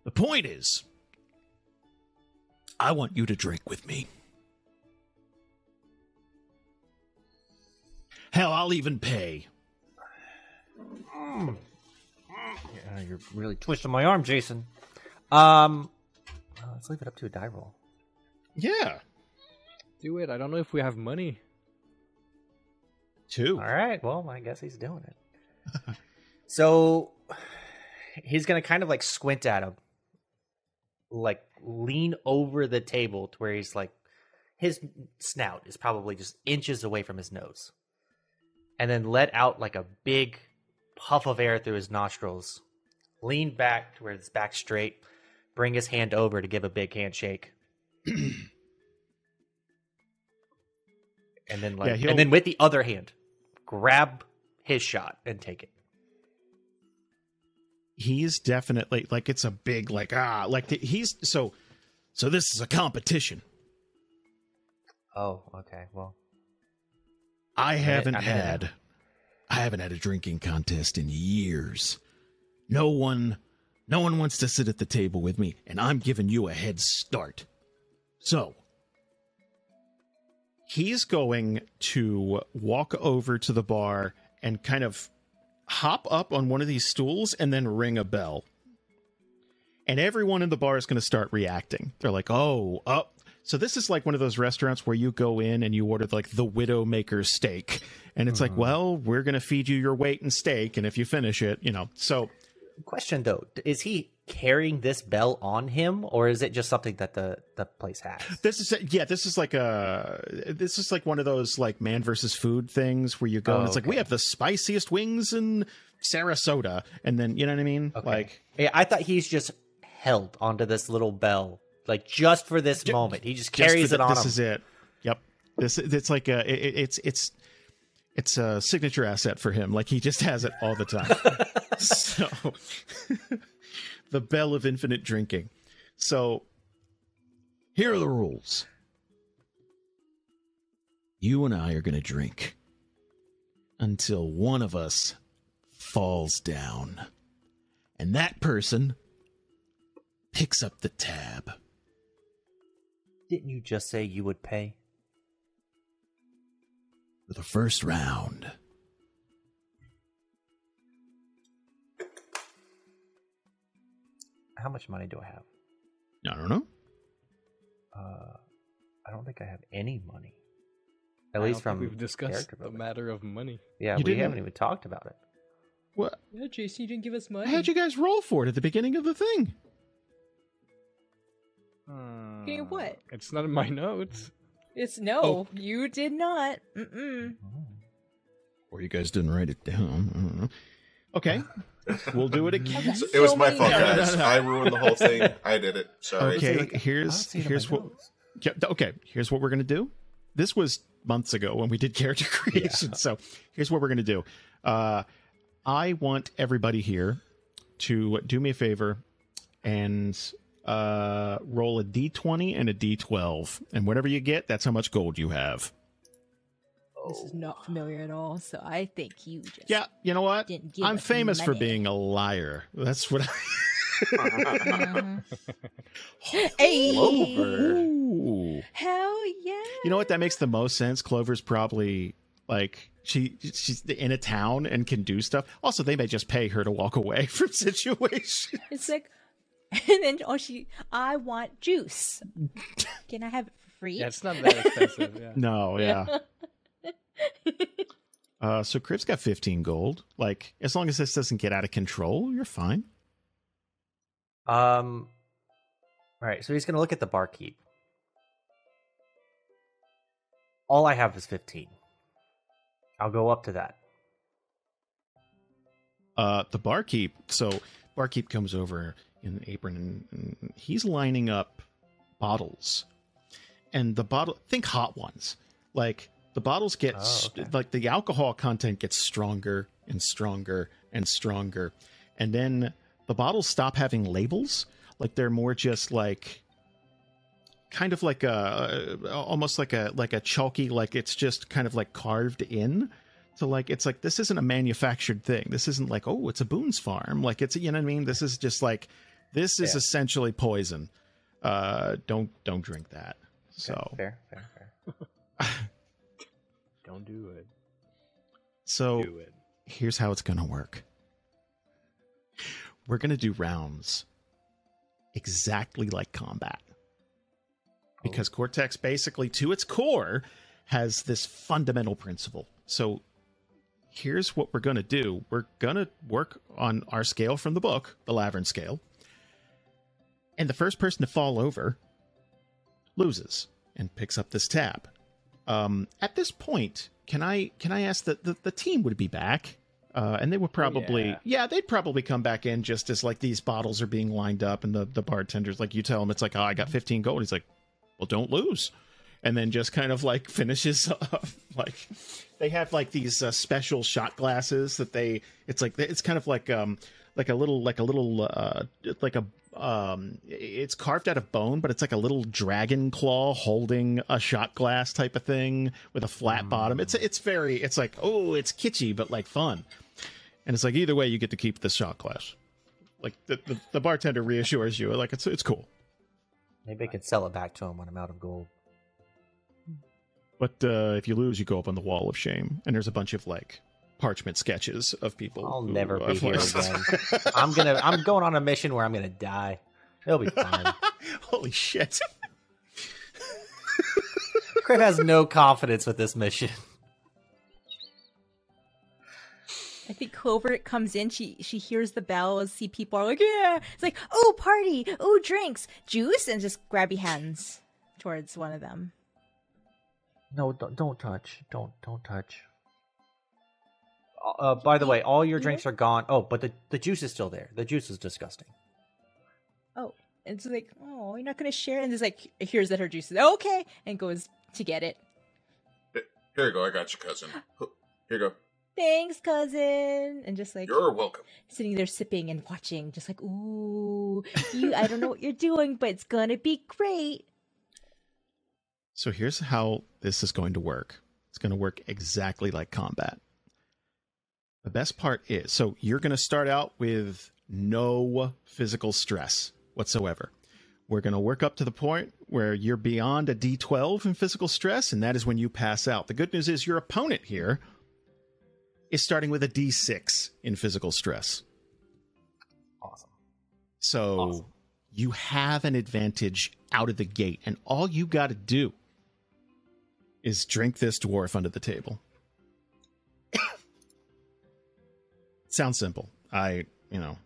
The point is, I want you to drink with me. Hell, I'll even pay. Yeah, you're really twisting my arm, Jason. Um, well, let's leave it up to a die roll. Yeah. Do it. I don't know if we have money. Two. All right. Well, I guess he's doing it. so he's gonna kind of like squint at him, like lean over the table to where he's like, his snout is probably just inches away from his nose, and then let out like a big puff of air through his nostrils. Lean back to where his back straight. Bring his hand over to give a big handshake. and then like Yeah, and then with the other hand grab his shot and take it. He's definitely like it's a big like ah like the, he's so so this is a competition. Oh okay well. I haven't it had i haven't had a drinking contest in years. No one no one wants to sit at the table with me and i'm giving you a head start so he's going to walk over to the bar and kind of hop up on one of these stools and then ring a bell. And everyone in the bar is going to start reacting. They're like, "Oh, up." So this is like one of those restaurants where you go in and you order like the Widowmaker steak, and it's like, uh-huh. "Well, we're going to feed you your weight in steak, and if you finish it, you know." So question though is he carrying this bell on him or is it just something that the the place has this is yeah, this is like a this is like one of those like man versus food things where you go and Oh, it's like oh, we have the spiciest wings in Sarasota, and then you know what I mean? Okay. Like yeah, i thought he's just held onto this little bell like just for this Ju- moment he just just carries it on This him is it. Yep. This it's like a it- it's it's it's a signature asset for him. Like he just has it all the time. so the bell of infinite drinking. So here are the rules. You and I are going to drink until one of us falls down. And that person picks up the tab. didn't you just say you would pay for the first round. How much money do i have I don't know. uh i don't think i have any money at I least don't think from we've discussed the building. matter of money. yeah You we didn't- haven't even talked about it What? Yeah, Jason, you didn't give us money. How'd you guys roll for it at the beginning of the thing? Okay, Hmm, what? It's not in my notes. It's no, Oh. you did not. Mm-mm. Or you guys didn't write it down. I don't know. Okay, we'll do it again. So it was my fault, notes. No, no, guys. no. I ruined the whole thing. I did it. Sorry. Okay, I here's see it in here's what. Yeah, okay, here's what we're gonna do. This was months ago when we did character creation. So here's what we're gonna do. Uh, I want everybody here to do me a favor and uh, roll a d20 and a d12, and whatever you get, that's how much gold you have. This is not familiar at all. So I think you just Yeah, you know what? didn't give I'm us famous for being a liar. That's what I. Hey, Clover. Ooh. hell yeah! You know what? That makes the most sense. Clover's probably like she she's in a town and can do stuff. Also, they may just pay her to walk away from situations. It's like, and then oh, she, I want juice. Can I have it for free? Yeah, it's not that expensive. Yeah. No, yeah. Uh, so Kriv's got 15 gold. Like, as long as this doesn't get out of control, you're fine. Um. All right, so he's gonna look at the barkeep. All I have is fifteen. I'll go up to that. Uh, the barkeep. So barkeep comes over in an apron and, and he's lining up bottles, and the bottle. Think hot ones. Like the bottles get Oh, okay. like the alcohol content gets stronger and stronger and stronger, and then the bottles stop having labels. Like they're more just like kind of like a almost like a like a chalky like it's just kind of like carved in. So like it's like this isn't a manufactured thing. This isn't like oh it's a boone's farm. Like it's you know what i mean? This is just like this is Yeah. essentially poison. Uh don't don't drink that. Okay, so. Fair, fair, fair. Don't do it. so Do it. here's how it's gonna work. We're gonna do rounds exactly like combat. Because oh. cortex basically to its core has this fundamental principle. So here's what we're going to do. We're going to work on our scale from the book the lavern scale. And the first person to fall over loses and picks up this tab um, at this point can i can i ask that the, the team would be back uh, and they would probably yeah. Yeah. they'd probably come back in just as like these bottles are being lined up and the the bartenders like you tell him it's like oh i got 15 gold he's like well don't lose and then just kind of like finishes off like they have like these uh, special shot glasses that they it's like it's kind of like um like a little like a little uh like a um it's carved out of bone but it's like a little dragon claw holding a shot glass type of thing with a flat bottom. It's it's very it's like oh it's kitschy but like fun. And it's like either way you get to keep the shot glass. Like the, the, the bartender reassures you like it's it's cool. Maybe I can sell it back to him when I'm out of gold. But uh, if you lose, you go up on the wall of shame, and there's a bunch of like parchment sketches of people. I'll who, never uh, be here have- again. I'm gonna. I'm going on a mission where I'm gonna die. It'll be fine. Holy shit! Kriv has no confidence with this mission. I think Clover comes in. She she hears the bells, see people are like, yeah. It's like, oh, party, oh, drinks, juice, and just grabby hands towards one of them. No, don't, don't touch. Don't don't touch. Uh, by the way, all your drinks are gone. Oh, but the the juice is still there. The juice is disgusting. Oh, and it's like, oh, you're not gonna share. And it's like here's that her juice is okay, and goes to get it. Here you go. I got you, cousin. Here you go. Thanks, cousin. And just like You're welcome. sitting there sipping and watching, just like, ooh, you. I don't know what you're doing, but it's gonna be great. So here's how this is going to work. It's going to work exactly like combat. The best part is so you're going to start out with no physical stress whatsoever. We're going to work up to the point where you're beyond a D12 in physical stress, and that is when you pass out. The good news is your opponent here is starting with a D6 in physical stress. Awesome. So Awesome. you have an advantage out of the gate, and all you got to do is drink this dwarf under the table. Sounds simple. I, you know,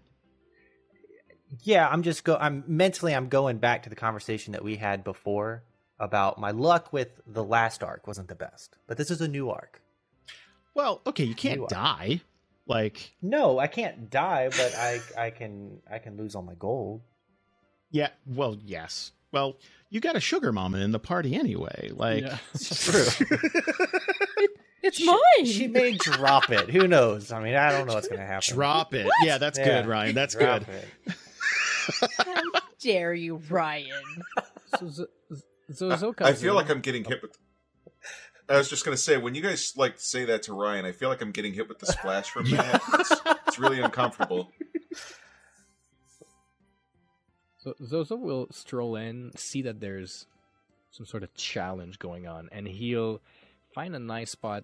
Yeah, I'm just go. I'm mentally. I'm going back to the conversation that we had before about my luck with the last arc wasn't the best, but this is a new arc. well, okay, you can't You are. die. Like, No, I can't die, but I I can I can lose all my gold. yeah, well, yes. Well, you got a sugar mama in the party anyway. Like, Yeah. It's true. It's She- mine. She may drop it. Who knows? I mean, I don't know what's gonna happen. drop it. Yeah, that's Yeah, good, Ryan. That's drop good. it. How dare you, Ryan? So, so, so Zoka. I feel like I'm getting oh. hit with. I was just gonna say when you guys like say that to Ryan, I feel like I'm getting hit with the splash from Matt. It's, it's really uncomfortable. So Zozo will stroll in, see that there's some sort of challenge going on, and he'll find a nice spot, like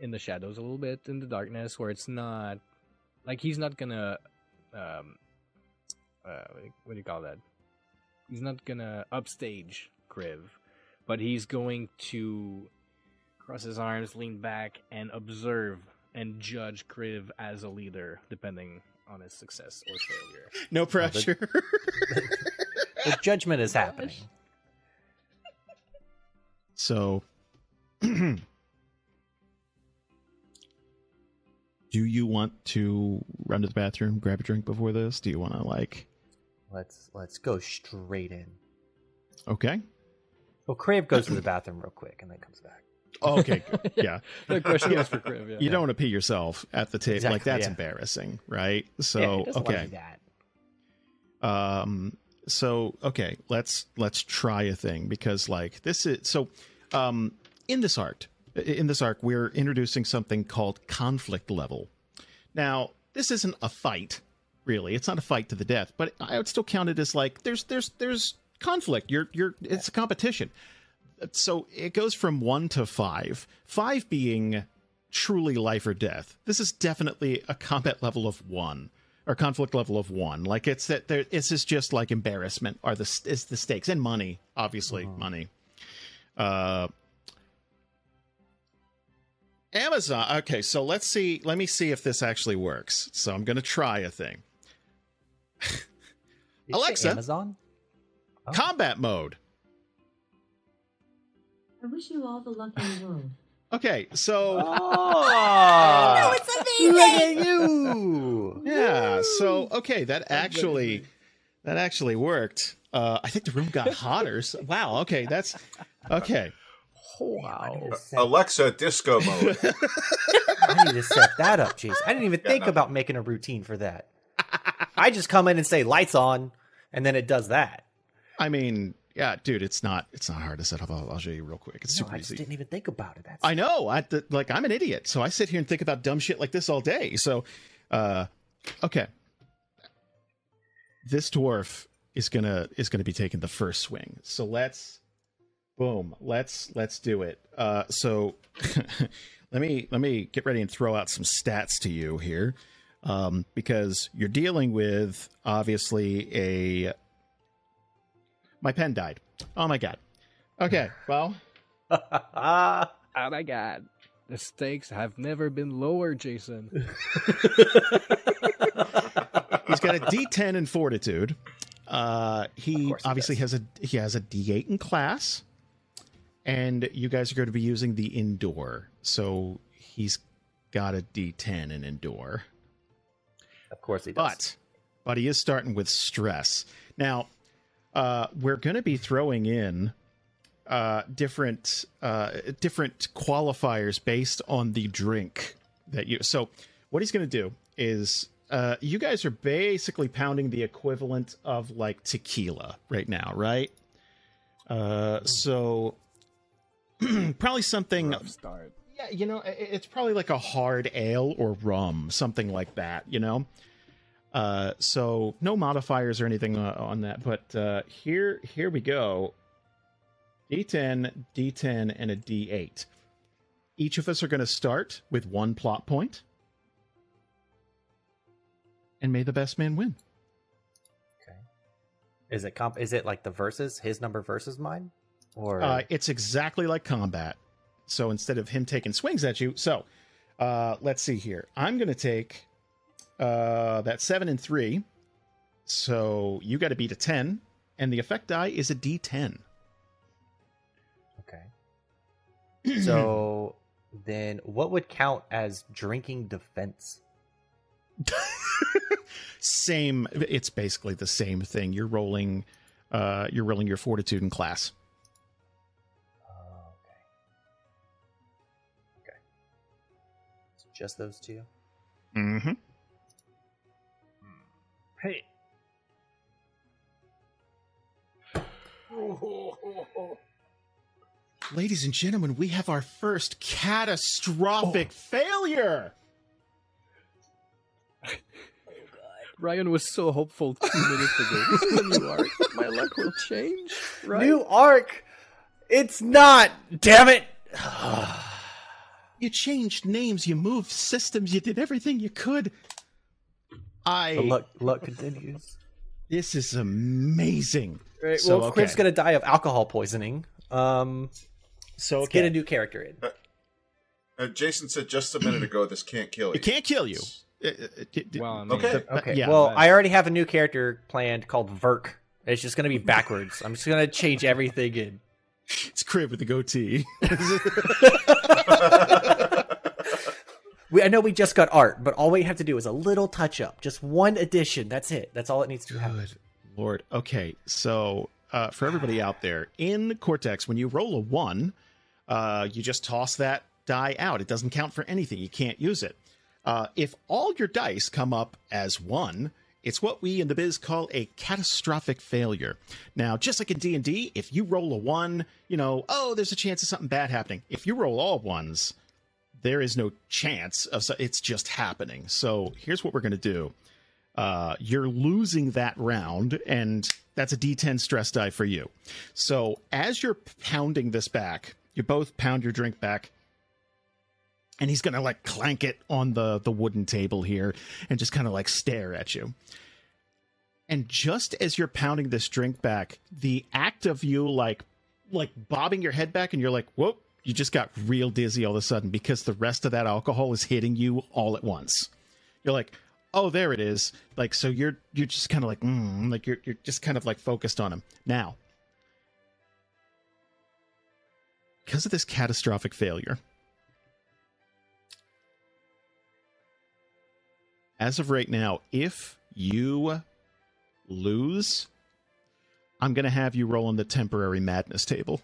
in the shadows a little bit, in the darkness, where it's not like he's not gonna, um, uh, what do you, what do you call that? He's not gonna upstage Kriv, but he's going to cross his arms, lean back, and observe and judge Kriv as a leader, depending on his success or failure. No pressure. The judgment is happening. so, do you want to run to the bathroom, grab a drink before this? Do you want to like? Let's let's go straight in. Okay. Well, Kriv goes to the bathroom real quick and then comes back. Oh, okay. good. Yeah. The question was for Kriv. Yeah. You don't want to pee yourself at the table. like that's yeah. embarrassing, right? So he okay. do that. um so okay let's let's try a thing because like this is so um in this arc in this arc we're introducing something called conflict level. Now this isn't a fight really. It's not a fight to the death but i would still count it as like there's there's there's conflict. You're you're it's a competition. So it goes from one to five. Five being truly life or death. This is definitely a combat level of one or conflict level of one. Like it's that there. This is just like embarrassment are the is the stakes. And money, obviously money. Uh, Amazon. Okay, so let's see. Let me see if this actually works. So I'm going to try a thing. Did you say Alexa? Amazon. Oh. Combat mode. I wish you all the luck in the world. Okay, so Oh, No, it's look amazing. at you! yeah, so okay, that actually that actually worked. Uh, I think the room got hotter. So, wow. Okay, that's okay. Wow. Alexa, disco mode. I need to set that up, jeez. I didn't even think no. about making a routine for that. I just come in and say lights on, and then it does that. I mean, yeah, dude, it's not it's not hard to set up. I'll, I'll show you real quick. It's No, super I just easy. didn't even think about it. That's I know. I th- like I'm an idiot, so I sit here and think about dumb shit like this all day. So, uh, okay, this dwarf is gonna is gonna be taking the first swing. So let's, boom, let's let's do it. Uh, so let me let me get ready and throw out some stats to you here, um, because you're dealing with obviously a. My pen died. Oh my god. Okay, well. Oh my god. The stakes have never been lower, Jason. He's got a D10 in fortitude. Uh, he obviously has a he has a D8 in class, and you guys are going to be using the indoor. So he's got a D10 in indoor, of course he does. but but he is starting with stress. Now, uh, we're going to be throwing in uh, different uh, different qualifiers based on the drink that you. So, what he's going to do is, uh, you guys are basically pounding the equivalent of like tequila right now, right? Uh, so probably something start. yeah, you know, it's probably like a hard ale or rum, something like that, you know? Uh, so no modifiers or anything uh, on that, but uh, here here we go. D10, D10, and a D8. Each of us are going to start with one plot point, and may the best man win. okay. Is it comp? Is it like the versus his number versus mine, or Uh, it's exactly like combat. So instead of him taking swings at you, so uh, let's see here. I'm going to take uh, that seven and three. So you got to beat a ten, and the effect die is a D10. okay? So then, what would count as drinking defense? same. It's basically the same thing. You're rolling. Uh, you're rolling your fortitude in class. Just those two. Mm-hmm. Hey. Ladies and gentlemen, we have our first catastrophic failure. Ryan was so hopeful two minutes ago. This is a new arc. My luck will change, right? New arc. It's not. Damn it. You changed names, you moved systems, you did everything you could. I. the luck luck continues. This is amazing. Right, So, well, okay. Kriv's gonna die of alcohol poisoning. Um, So let's get a new character in. Uh, Jason said just a minute ago this can't kill you. It can't kill you. Uh, uh, uh, Well, I mean, Okay. Okay. yeah, well, but- I already have a new character planned called Verk. It's just gonna be backwards. I'm just gonna change everything in. It's Kriv with the goatee. We, I know we just got art, but all we have to do is a little touch up, just one addition. That's it. That's all it needs to happen. Good lord. Okay, so uh, for everybody out there in Cortex, when you roll a one, uh, you just toss that die out. It doesn't count for anything. You can't use it. Uh, if all your dice come up as one, it's what we in the biz call a catastrophic failure. Now, just like in D and D, if you roll a one, you know, oh, there's a chance of something bad happening. If you roll all ones, there is no chance of so- it's just happening. So here's what we're going to do. Uh, you're losing that round, and that's a D10 stress die for you. So as you're pounding this back, you both pound your drink back, and he's gonna like clank it on the the wooden table here, and just kind of like stare at you. And just as you're pounding this drink back, the act of you like like bobbing your head back, and you're like, whoop, you just got real dizzy all of a sudden because the rest of that alcohol is hitting you all at once. You're like, oh, there it is. Like, so you're you're just kind of like, mm, like you're you're just kind of like focused on him now. Because of this catastrophic failure, as of right now, if you lose, I'm going to have you roll on the temporary madness table.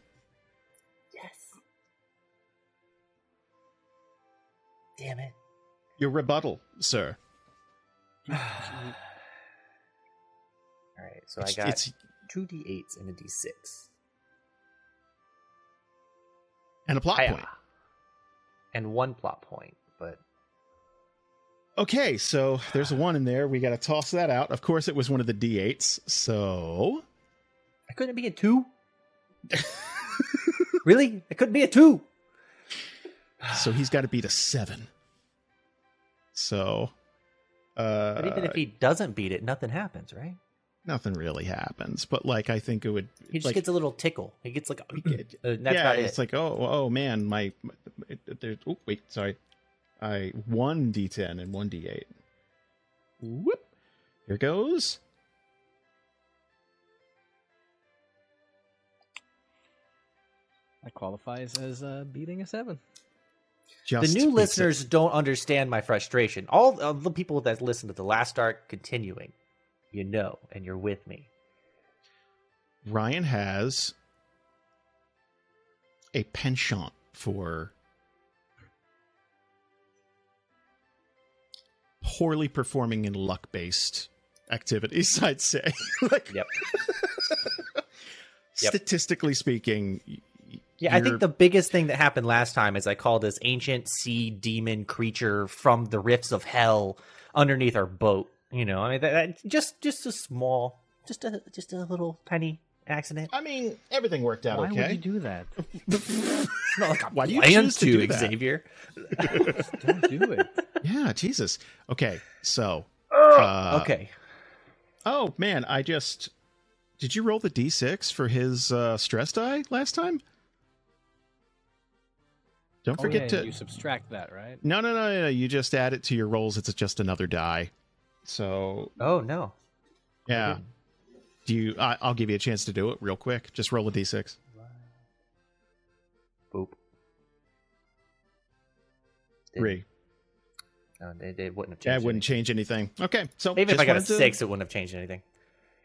Yes. Damn it. Your rebuttal, sir. All right, so I It's- got it's two d8s and a d6. and a plot Hiya. point. And one plot point, Okay, so there's a one in there. We got to toss that out. Of course, it was one of the d8s. So I couldn't be a two. really? It couldn't be a two. so he's got to beat a seven. So, uh, But even if he doesn't beat it, nothing happens, right? nothing really happens. But like, I think it would. He just like, gets a little tickle. He gets like, a, uh, that's yeah, about it's like, oh, oh man, my, my it, it- there. Oh, wait, sorry. I one d10 and one d8. Whoop. Here goes. That qualifies as uh, beating a seven. Just the new beats it. listeners don't understand my frustration. All of the people that listen to the last arc continuing, you know, and you're with me. Ryan has a penchant for poorly performing in luck based activities, I'd say. like, Yep. Statistically speaking, Yeah, I think the biggest thing that happened last time is I called this ancient sea demon creature from the rifts of hell underneath our boat. You know, I mean, that, that- just just a small, just a just a little tiny accident. I mean, everything worked out Why okay. would you do that? It's not like I Why do you planned choose to do that? Xavier. Don't do it. yeah, Jesus. Okay, so. Uh, okay, Oh man, I just did you roll the d6 for his uh, stress die last time? Don't Oh, forget yeah, to you subtract that, right? no, no, no, no. You just add it to your rolls. It's just another die. So oh no, yeah. Do you? I, I'll give you a chance to do it real quick. Just roll a d6. boop. Three. No, it, it wouldn't have changed. That wouldn't anything. change anything. Okay, so Even if I got a to- six, it wouldn't have changed anything.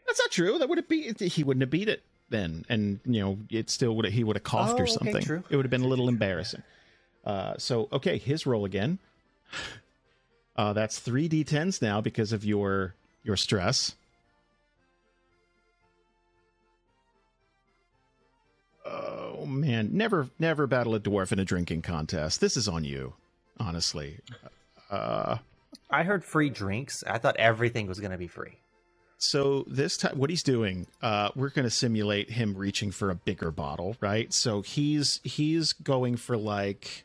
That's not true. That would have beat. He wouldn't have beat it then, and you know, it still would. He would have coughed Oh, or okay, something. true. It would have been a little embarrassing. Uh, so okay, his roll again. Uh, that's three d10s now because of your your stress. Oh man, never never battle a dwarf in a drinking contest. This is on you, honestly. Uh, I heard free drinks. I thought everything was gonna be free. so this time, what he's doing, uh, we're going to simulate him reaching for a bigger bottle, right? So he's he's going for like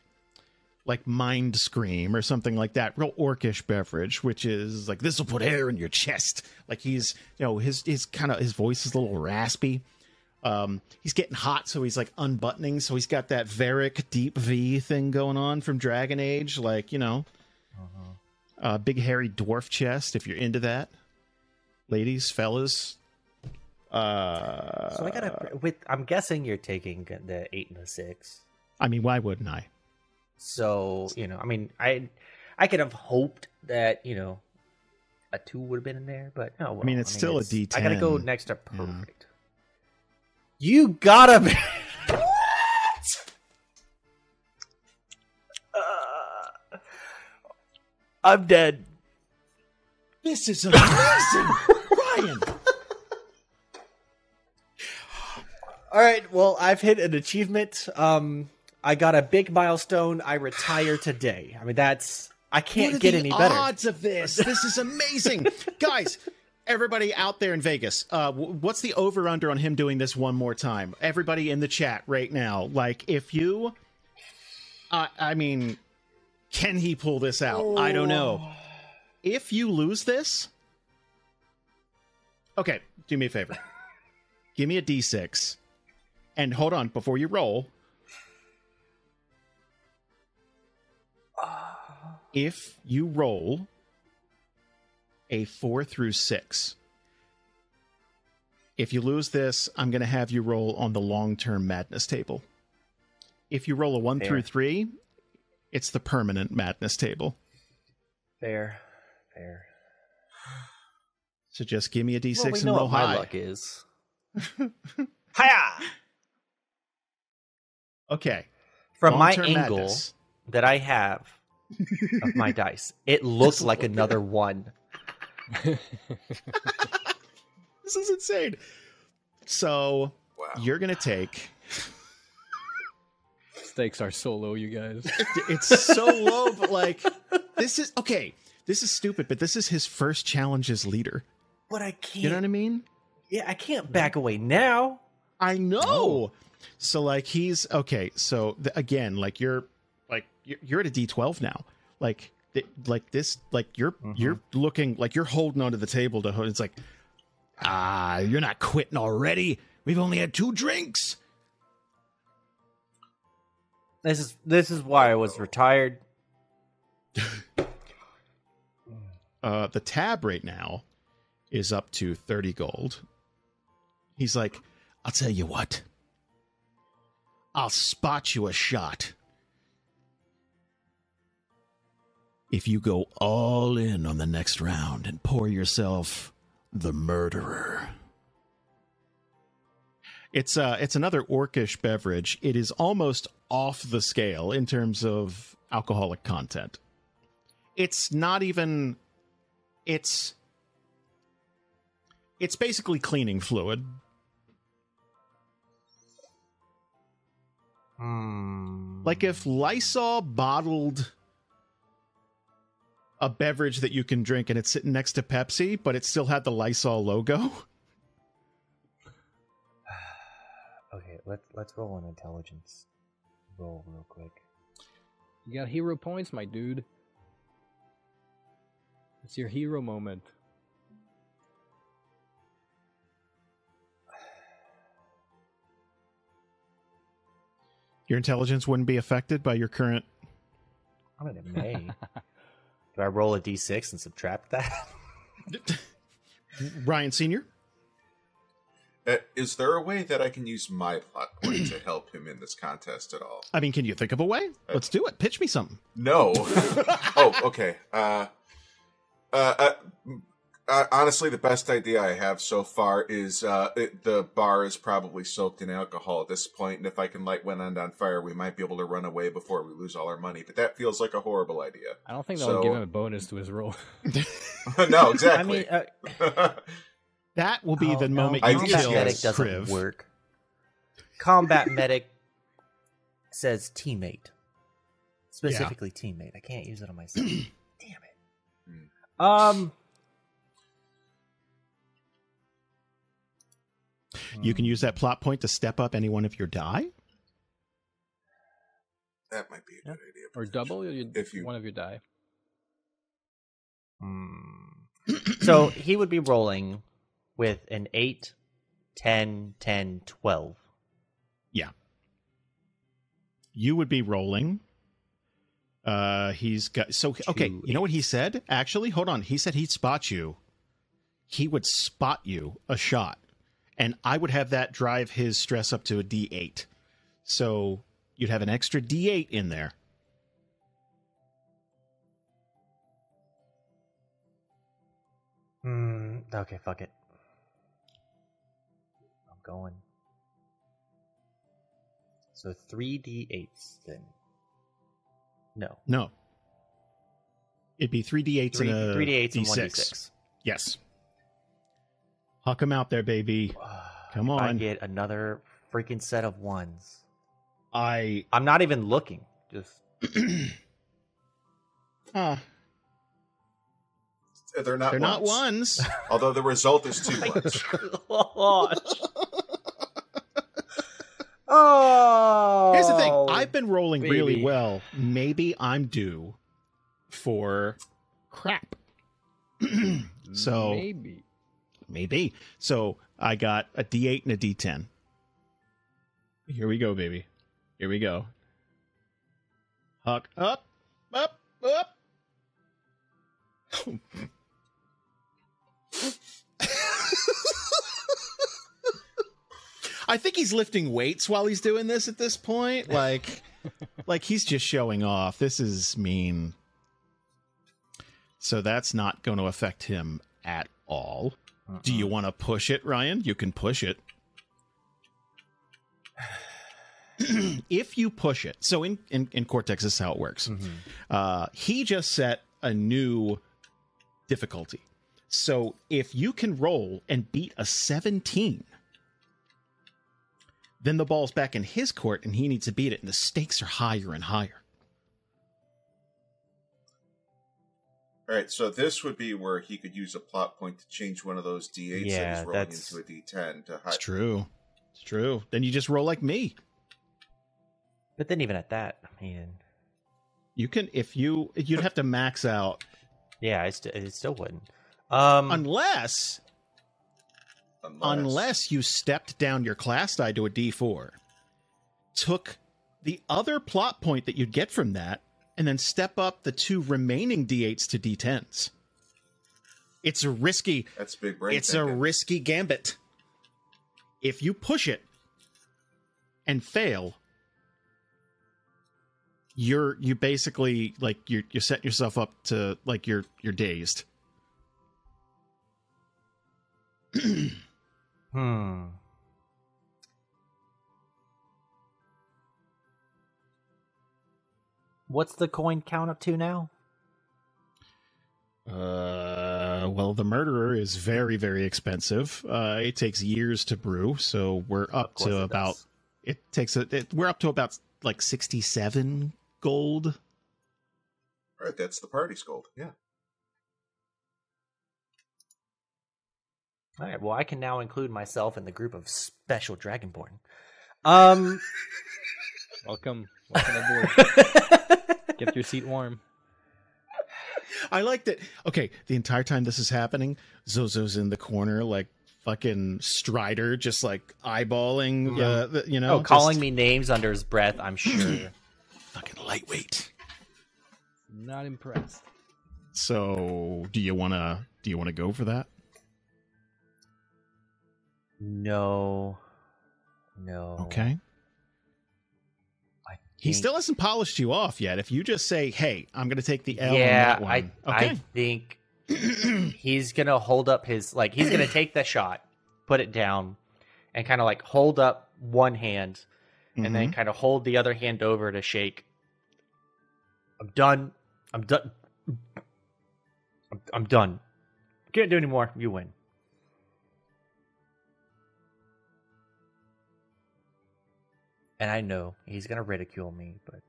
like mind scream or something like that, real orcish beverage, which is like this will put air in your chest. Like he's you know his his kind of his voice is a little raspy. Um, he's getting hot, so he's like unbuttoning. So he's got that Varric deep V thing going on from Dragon Age, like you know, uh, big hairy dwarf chest. If you're into that, ladies, fellas. Uh, So I gotta. With I'm guessing you're taking the eight and the six. I mean, why wouldn't I? So you know, I mean, I I could have hoped that you know a two would have been in there, but no. Well, mean, it's still a it's- I gotta go next to Yeah. You gotta be. Uh, I'm dead. This is amazing, Ryan. All right. Well, I've hit an achievement. Um, I got a big milestone. I retire today. I mean, that's I can't What are get the any better. Odds of this. This is amazing, guys. Everybody out there in Vegas, uh, what's the over under on him doing this one more time? Everybody in the chat right now, like if you, uh, I mean, can he pull this out? I don't know. If you lose this, okay, do me a favor. Give me a d6, and hold on before you roll. if you roll a four through six, if you lose this, I'm going to have you roll on the long term madness table. If you roll a one Fair. through three, it's the permanent madness table. Fair, fair. So just give me a d6 Well, we and know roll what my high. luck is. Hiya! Okay. From my long-term angle madness. that I have of my dice, it looks like another one. This is insane. So Wow. you're going to take Stakes are so low, you guys. it's so low, but like this is okay. This is stupid, but this is his first challenge as leader. But I can't. You know what I mean? Yeah, I can't back away now. I know. So like he's okay. So th- again, like you're like you're, you're at a D twelve now. Like th- like this like you're you're looking like you're holding onto the table to hold. It's like ah, you're not quitting already. We've only had two drinks. This is this is why I was retired. Uh, the tab right now is up to thirty gold. He's like, I'll tell you what. I'll spot you a shot. If you go all in on the next round and pour yourself the murderer. It's uh it's another orcish beverage. It is almost off the scale in terms of alcoholic content. It's not even it's it's basically cleaning fluid. Hmm. Like if Lysol bottled a beverage that you can drink and it's sitting next to Pepsi, but it still had the Lysol logo. Okay, let's let's roll an intelligence roll real quick. You got hero points, my dude. It's your hero moment. Your intelligence wouldn't be affected by your current. I mean, it may. Do I roll a d6 and subtract that? Ryan Senior. Uh, is there a way that I can use my plot point to help him in this contest at all? I mean, can you think of a way? Let's do it. Pitch me something. No. oh, okay. Uh, uh, uh, uh, honestly, the best idea I have so far is uh, it, the bar is probably soaked in alcohol at this point, and if I can light one end on fire, we might be able to run away before we lose all our money. But that feels like a horrible idea. I don't think that will give him a bonus to his roll. no, I exactly. mean, uh, That will be oh, the no, moment I you combat kill medic yes. doesn't Kriv. work. Combat medic says teammate. Specifically teammate. I can't use it on myself. Damn it. Um You can use that plot point to step up any one of your die. That might be a good idea. Or double you, If you- one of your die. Hmm. so he would be rolling with an 8, 10, 10, 12. Yeah. You would be rolling. Uh, he's got so okay. Two You know what he said? Actually, hold on. He said he'd spot you. He would spot you a shot, and I would have that drive his stress up to a D eight. So you'd have an extra D eight in there. Hmm. Okay, fuck it. I'm going. So 3d8s then. No. No. It'd be three D eights Three, and a 3d8s D6. 1d6. Yes. Huck him out there, baby. Come If I on. get another freaking set of ones. I I'm not even looking. Just uh, They're not. they're not ones. ones. Although the result is two ones. oh. Here's the thing. I've been rolling really well. Maybe I'm due for crap. so maybe. Maybe. So I got a D8 and a D10. Here we go, baby. Here we go. Huck up, up, up. I think he's lifting weights while he's doing this at this point. Like, like he's just showing off. This is mean. So that's not going to affect him at all. Do you want to push it, Ryan? You can push it. if you push it, so in, in, in Cortex, this is how it works. Mhm. Uh, he just set a new difficulty. So if you can roll and beat a 17, then the ball's back in his court and he needs to beat it, and the stakes are higher and higher. All right, so this would be where he could use a plot point to change one of those D8s that he's rolling that's- into a D10 to It's true. It's true. Then you just roll like me. But then even at that, I mean, You can if you you'd have to max out yeah, I st- it still wouldn't. Um, unless Unless, unless you stepped down your class die to a D4, took the other plot point that you'd get from that, and then step up the two remaining D8s to D10s. It's a risky. that's big brain. it's a risky gambit. If you push it and fail, you're you basically like you're you're setting yourself up to like you're you're dazed. hmm. What's the coin count up to now? Uh, well, the murderer is very, very expensive. Uh, it takes years to brew, so we're up to it about. does. It takes a. It, we're up to about like sixty-seven gold. All right, that's the party's gold. Yeah. All right. Well, I can now include myself in the group of special Dragonborn. Um. Welcome. Welcome aboard. Get your seat warm. I liked it. Okay, the entire time this is happening, Zozo's in the corner, like fucking Strider, just like eyeballing. Uh, the, you know, oh, calling just me names under his breath. I'm sure. fucking lightweight. Not impressed. So, do you wanna do you wanna go for that? no. No. Okay. He still hasn't polished you off yet. If you just say, "Hey, I'm going to take the L yeah, I okay, I think he's gonna hold up his like he's gonna take the shot, put it down, and kind of like hold up one hand, and then Mhm. kind of hold the other hand over to shake. I'm done. I'm done. I'm, I'm done. Can't do anymore. You win. And I know he's gonna ridicule me, but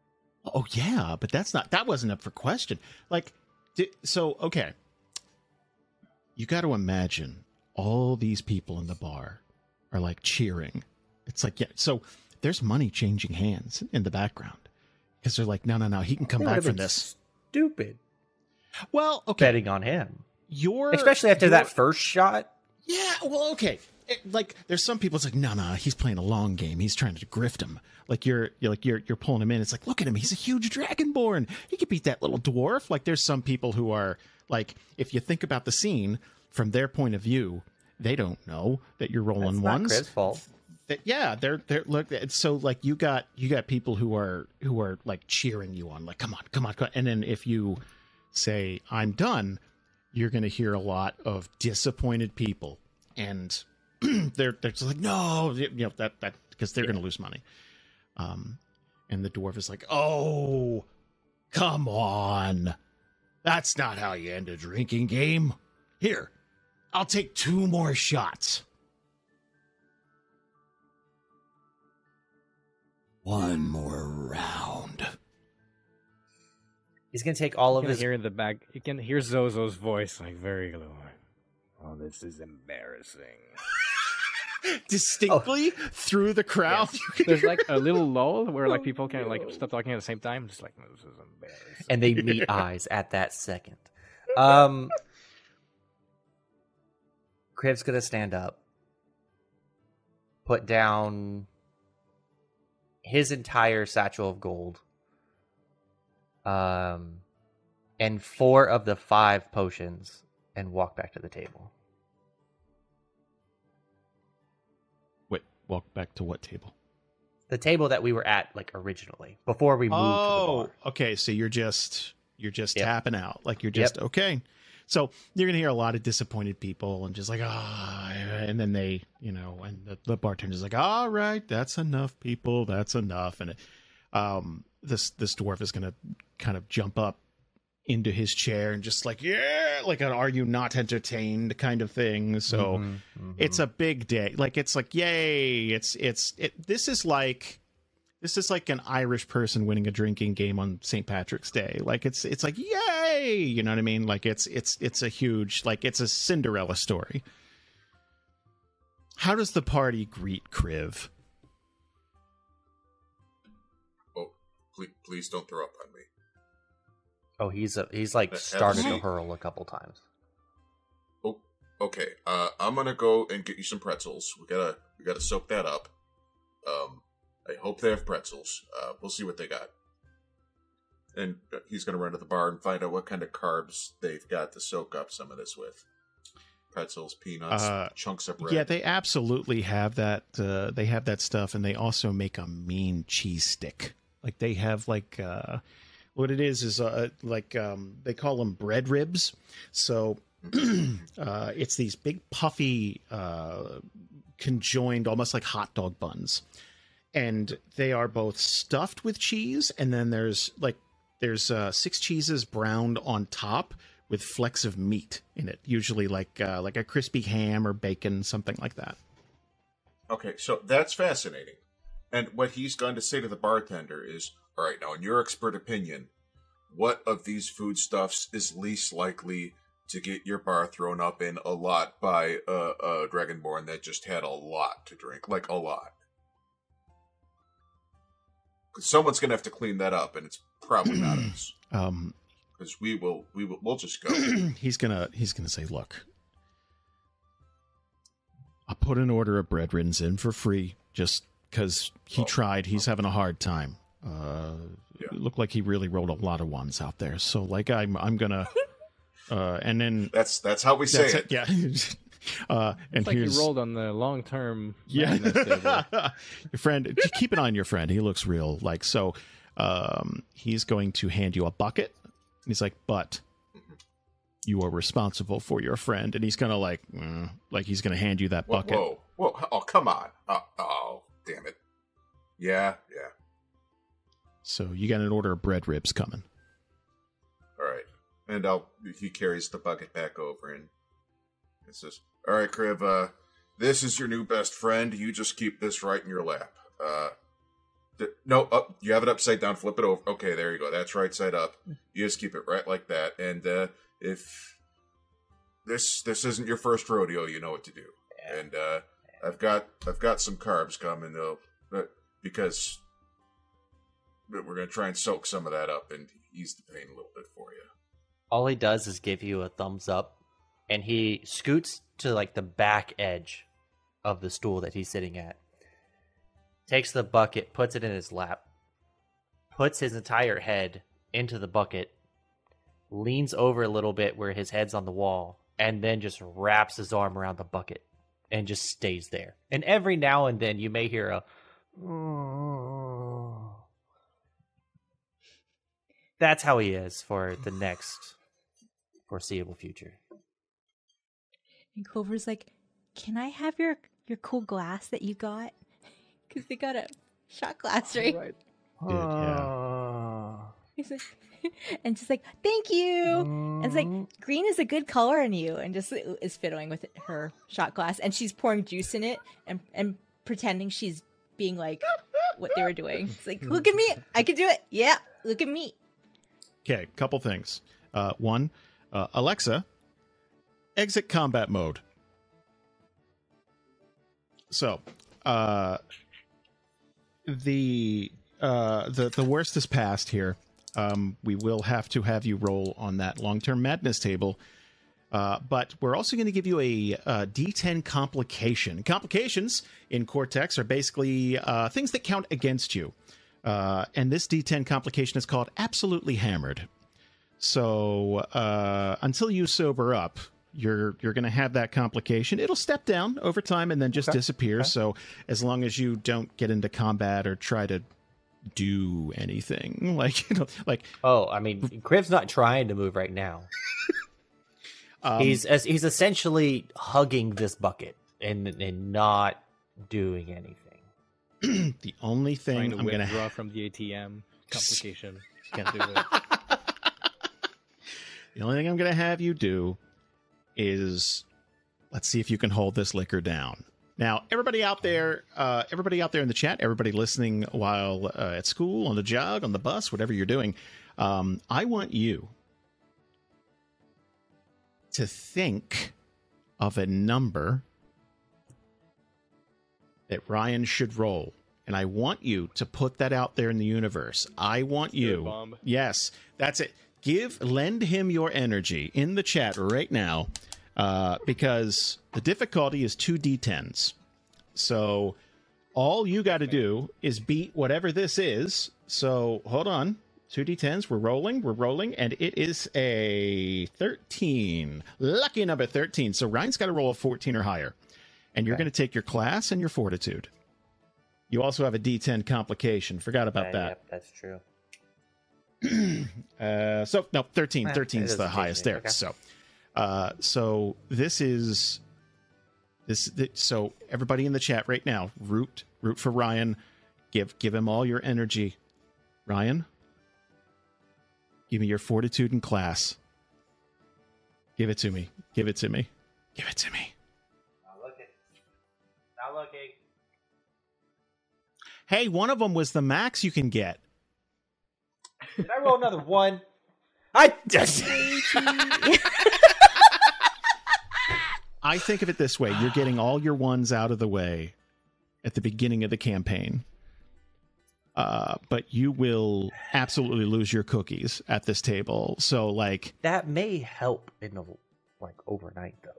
Oh yeah, but that's not that wasn't up for question. Like, di- so okay, you got to imagine all these people in the bar are like cheering. It's like yeah, so there's money changing hands in the background because they're like, no, no, no, he can come They back from this. Stupid Well, okay, betting on him, your especially after your- that first shot. Yeah, well, okay. It- like, there's some people. It's like, no, no, he's playing a long game. He's trying to grift him. Like you're, you're like you're, you're pulling him in. It's like, look at him. He's a huge dragonborn. He could beat that little dwarf. Like, there's some people who are like, if you think about the scene from their point of view, they don't know that you're rolling That's not ones. Chris' fault. That yeah, they're they're look. it's So like, you got you got people who are who are like cheering you on. Like, come on, come on, come on. And then if you say I'm done, you're going to hear a lot of disappointed people, and they're they're just like, no, you know that that because they're going to lose money. Um, and the dwarf is like, oh, come on, that's not how you end a drinking game. Here, I'll take two more shots. One more round. He's gonna take all of can his. hear in the back. You can hear Zozo's voice, like very low. Oh, this is embarrassing. Distinctly through the crowd. you can There's like a little lull where like people can no. like stop talking at the same time. Just like this is embarrassing. and they meet eyes at that second. Um, Kriv's gonna stand up, put down his entire satchel of gold, um, and four of the five potions, and walk back to the table. Walk back to what table? The table that we were at, like originally, before we moved to the Oh, okay. So you're just you're just Yep. tapping out, like you're Yep. just okay. So you're gonna hear a lot of disappointed people and just like ah, and then they, you know, and the, the bartender's like, all right, that's enough, people, that's enough, and um, this this dwarf is gonna kind of jump up into his chair and just like yeah, like an "Are you not entertained?" kind of thing. So Mhm, mhm. it's a big day like it's like yay it's it's it this is like this is like an irish person winning a drinking game on st patrick's day like it's it's like yay you know what i mean like it's it's it's a huge like it's a cinderella story how does the party greet kriv Oh, please, please don't throw up on me. Oh, he's a, he's like Have started to hurl a couple times. Oh, okay. Uh, I'm gonna go and get you some pretzels. We gotta we gotta soak that up. Um, I hope they have pretzels. Uh, we'll see what they got. And uh, he's gonna run to the bar and find out what kind of carbs they've got to soak up some of this with. Pretzels, peanuts, Uh, chunks of bread. yeah they absolutely have that uh they have that stuff and they also make a mean cheese stick like they have like uh what it is is uh like um they call them bread ribs. So uh it's these big puffy uh conjoined almost like hot dog buns. And they are both stuffed with cheese and then there's like there's uh six cheeses browned on top with flecks of meat in it usually like uh like a crispy ham or bacon something like that. Okay, so that's fascinating. And what he's going to say to the bartender is, "All right, now in your expert opinion, what of these foodstuffs is least likely to get your bar thrown up in a lot by a, a dragonborn that just had a lot to drink, like a lot? someone's going to have to clean that up, and it's probably not us, um because we will, we will, we'll just go. he's gonna he's gonna say look i put an order of bread riddens in for free just because he Oh. tried he's having a hard time uh Yeah. it looked like he really wrote a lot of ones out there so like i'm i'm gonna uh and then That's that's how we say it. it yeah uh and It's like here's you rolled on the long term. yeah your friend just keep an eye on your friend he looks real like so um he's going to hand you a bucket he's like but you are responsible for your friend and he's gonna like mm, like he's gonna hand you that Whoa, bucket whoa, whoa! Oh, come on! Oh, oh, damn it! Yeah, yeah. So you got an order of bread ribs coming All right. And I'll he carries the bucket back over and it says, "All right, Kriv. Uh, this is your new best friend. You just keep this right in your lap. Uh, th- no, up. You have it upside down. Flip it over. Okay, there you go. That's right side up. You just keep it right like that. And uh, if this this isn't your first rodeo, you know what to do. And uh, I've got I've got some carbs coming though, but we're gonna try and soak some of that up and ease the pain a little bit for you. All he does is give you a thumbs up, and he scoots to like the back edge of the stool that he's sitting at. Takes the bucket, puts it in his lap, puts his entire head into the bucket, leans over a little bit where his head's on the wall, and then just wraps his arm around the bucket and just stays there. And every now and then you may hear a That's how he is for the next foreseeable future. And Clover's like, "Can I have your your cool glass that you got? Because they got a shot glass, right?" Dude, yeah. Ah. He's like, and she's like, "Thank you." And it's like, mm. green is a good color on you, and just is fiddling with her shot glass, and she's pouring juice in it and and pretending she's being like what they were doing. It's like, look at me, I can do it. Yeah, look at me. Okay, couple things. Uh, one, uh, Alexa, exit combat mode. So, uh, the uh, the the worst is past here. Um, we will have to have you roll on that long term madness table. Uh, but we're also going to give you a, uh D10 complication. Complications in Cortex are basically uh, things that count against you. Uh, and this D10 complication is called Absolutely Hammered. So uh, until you sober up, you're you're going to have that complication. It'll step down over time and then just disappear. So as long as you don't get into combat or try to do anything, like you know, like Oh, I mean, Kriv's not trying to move right now. um, he's as he's essentially hugging this bucket and and not doing anything. the only thing I'm going to from the ATM. Complication. Can't do it. the only thing I'm going to have you do is let's see if you can hold this liquor down. Now, everybody out there, uh, everybody out there in the chat, everybody listening while uh, at school, on the jog, on the bus, whatever you're doing, um, I want you to think of a number that Ryan should roll. And I want you to put that out there in the universe. I want you. Yes, that's it. Give, lend him your energy in the chat right now, uh, because the difficulty is two d10s. So all you got to do is beat whatever this is. So hold on, two d10s. We're rolling, we're rolling, and it is a thirteen. Lucky number thirteen. So Ryan's got to roll a fourteen or higher, and you're Okay. going to take your class and your fortitude. You also have a d10 complication. Forgot about Uh, that. Yep, that's true. Uh, so no, 13. Eh, 13 it is the highest there. Okay. So, uh, so this is this. So everybody in the chat right now, root root for Ryan. Give give him all your energy, Ryan. Give me your fortitude in class. Give it to me. Give it to me. Give it to me. Not looking. Hey, one of them was the max you can get. Did I roll another one? I just. I think of it this way: you're getting all your ones out of the way at the beginning of the campaign, uh, but you will absolutely lose your cookies at this table. So, like, that may help in the like overnight though.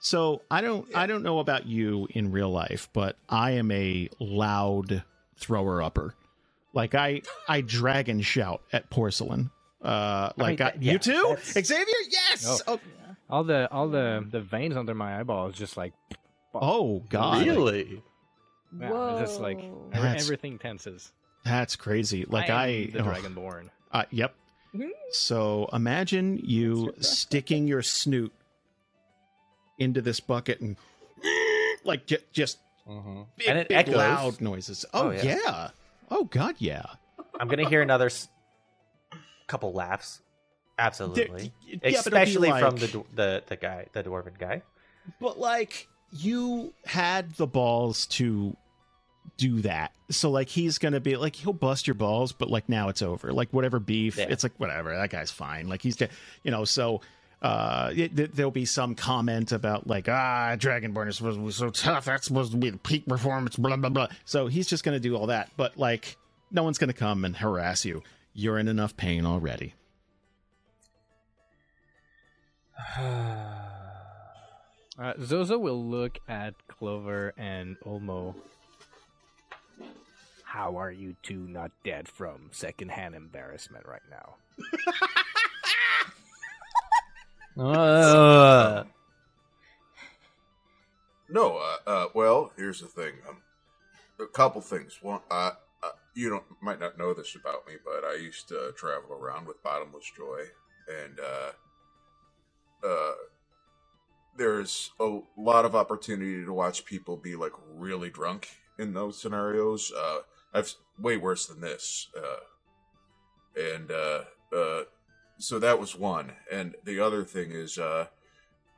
So I don't, I don't know about you in real life, but I am a loud thrower upper. Like, I, I drag and shout at porcelain. Uh, I like mean, I, that- you too, Xavier? Yes. Oh. Oh, All the all the the veins under my eyeballs just like oh God, Really? yeah, it's just like That's- everything tenses. that's crazy. Like I, am the oh. dragonborn. Uh, yep. Mhm. So imagine you sticking your snoot into this bucket and like j- just Mm-hmm. big, and it big echoes. loud noises. Oh, Oh, yeah. yeah. Oh god, yeah. I'm gonna hear another s- couple laughs. Absolutely. There- yeah, Especially from the the the guy, the dwarven guy. But like you had the balls to do that. So like he's gonna be like he'll bust your balls, but like now it's over. Like whatever beef, Yeah. it's like whatever. That guy's fine. Like he's, de- you know. So uh, it, th- there'll be some comment about like ah, Dragonborn is supposed to be so tough. That's supposed to be the peak performance. Blah blah blah. So he's just gonna do all that, but like no one's gonna come and harass you. You're in enough pain already. Uh, Zozo will look at Clover and Olmo. How are you two not dead from secondhand embarrassment right now? Uh, No, uh, uh, well, here's the thing. Um, a couple things. One, you don't might not know this about me, but I used to travel around with Bottomless Joy, and uh, uh, there's a lot of opportunity to watch people be like really drunk in those scenarios. Uh, I've way worse than this, uh, and uh, uh, so that was one. And the other thing is, uh,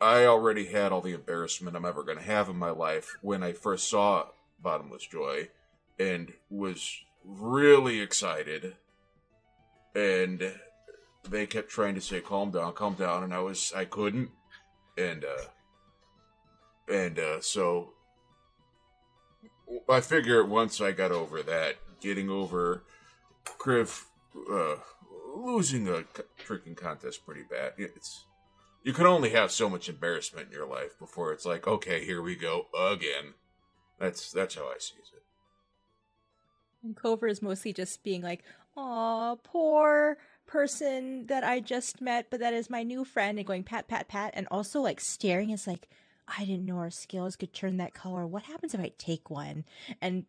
I already had all the embarrassment I'm ever going to have in my life when I first saw Bottomless Joy and was really excited. And they kept trying to say, calm down, calm down. And I was, I couldn't. And, uh, and, uh, so I figure once I got over that, getting over Kriv, uh, losing a freaking contest pretty bad. It's, you can only have so much embarrassment in your life before it's like, okay, here we go again. That's that's how I see it. And Clover is mostly just being like, "Aw, poor person that I just met, but that is my new friend," and going pat, pat, pat, and also like staring. It's like, I didn't know our scales could turn that color. What happens if I take one? And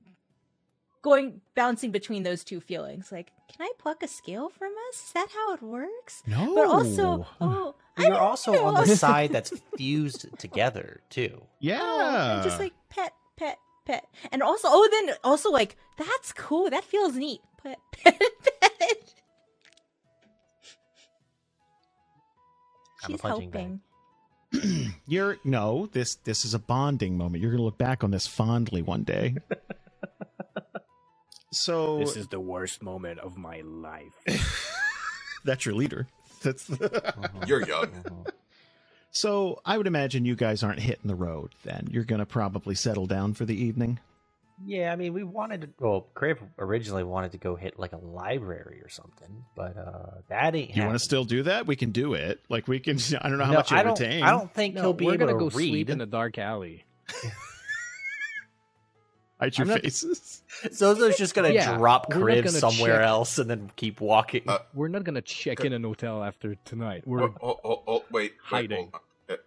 going bouncing between those two feelings, like, can I pluck a scale from us? Is that how it works? No, But also, oh, I you're don't also know. on the side that's fused together too. yeah, Oh, and just like pet, pet, pet, and also, oh, then also like that's cool. That feels neat. Pet, pet, pet. I'm She's helping. you're no. This this is a bonding moment. You're gonna look back on this fondly one day. so This is the worst moment of my life. that's your leader. That's Mhm. You're young. So. I would imagine you guys aren't hitting the road. Then you're gonna probably settle down for the evening. Yeah, I mean, we wanted to. Well, Kriv originally wanted to go hit like a library or something, but uh that ain't. You want to still do that? We can do it. Like we can. I don't know how No, much you I don't. retain. I don't think he'll be we're able gonna to go read. sleep in a dark alley. Hide your I'm not- faces. Zozo's just gonna Yeah, drop we're Kriv gonna somewhere check- else and then keep walking. Uh, We're not gonna check in an hotel after tonight. We're Oh, oh, oh, oh, wait, wait, hiding. hold on. Uh,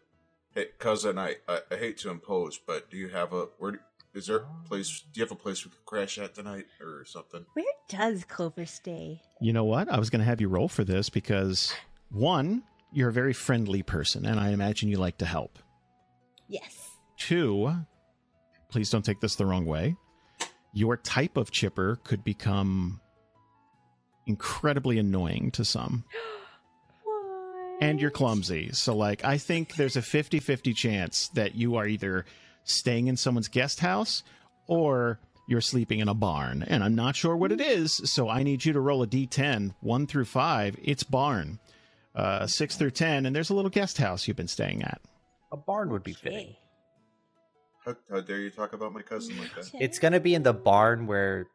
Hey, cousin, I, I I hate to impose, but do you have a where? Do, is there a place? Do you have a place we could crash at tonight or something? Where does Clover stay? You know what? I was going to have you roll for this because one, you're a very friendly person, and I imagine you like to help. Yes. Two, please don't take this the wrong way. Your type of chipper could become incredibly annoying to some. What? and you're clumsy. So, like, I think there's a 50 50 chance that you are either staying in someone's guest house or you're sleeping in a barn. And I'm not sure what it is. So, I need you to roll a d10, one through five. It's barn. Uh, six through 10, and there's a little guest house you've been staying at. a barn would be fitting. Okay. How, how dare you talk about my cousin like that? It's gonna be in the barn where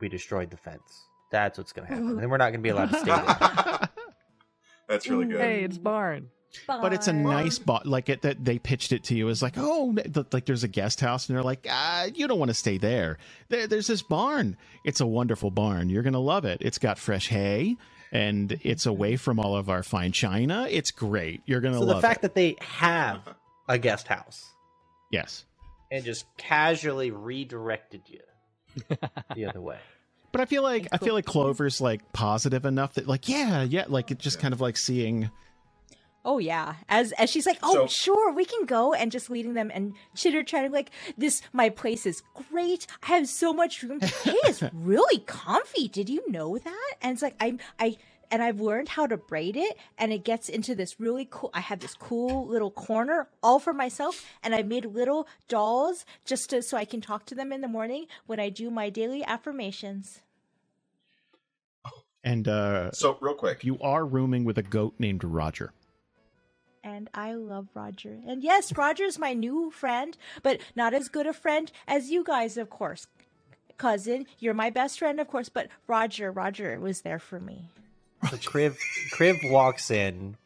we destroyed the fence. That's what's gonna happen. And then we're not gonna be allowed to stay there. That's really good. hey, it's barn. but it's a nice bar. Like it, that they pitched it to you as like, oh, th- like there's a guest house, and they're like, ah, you don't want to stay there. there. There's this barn. It's a wonderful barn. You're gonna love it. It's got fresh hay, and it's away from all of our fine china. It's great. You're gonna so the fact it. that they have a guest house yes, and just casually redirected you the other way. but I feel like I feel like Clover's like positive enough that like yeah, yeah, like it's just kind of like seeing. Oh yeah. As as she's like, oh So- sure, we can go, and just leading them and chitter chatting like, this my place is great. I have so much room. Hey, it's really comfy. Did you know that? And it's like I'm I and I've learned how to braid it and it gets into this really cool I have this cool little corner all for myself and I made little dolls just to so I can talk to them in the morning when I do my daily affirmations. And uh, So, real quick, you are rooming with a goat named Roger. And I love Roger. And yes, Roger is my new friend, but not as good a friend as you guys, of course. Cousin, you're my best friend, of course, but Roger, Roger was there for me. So Kriv walks in,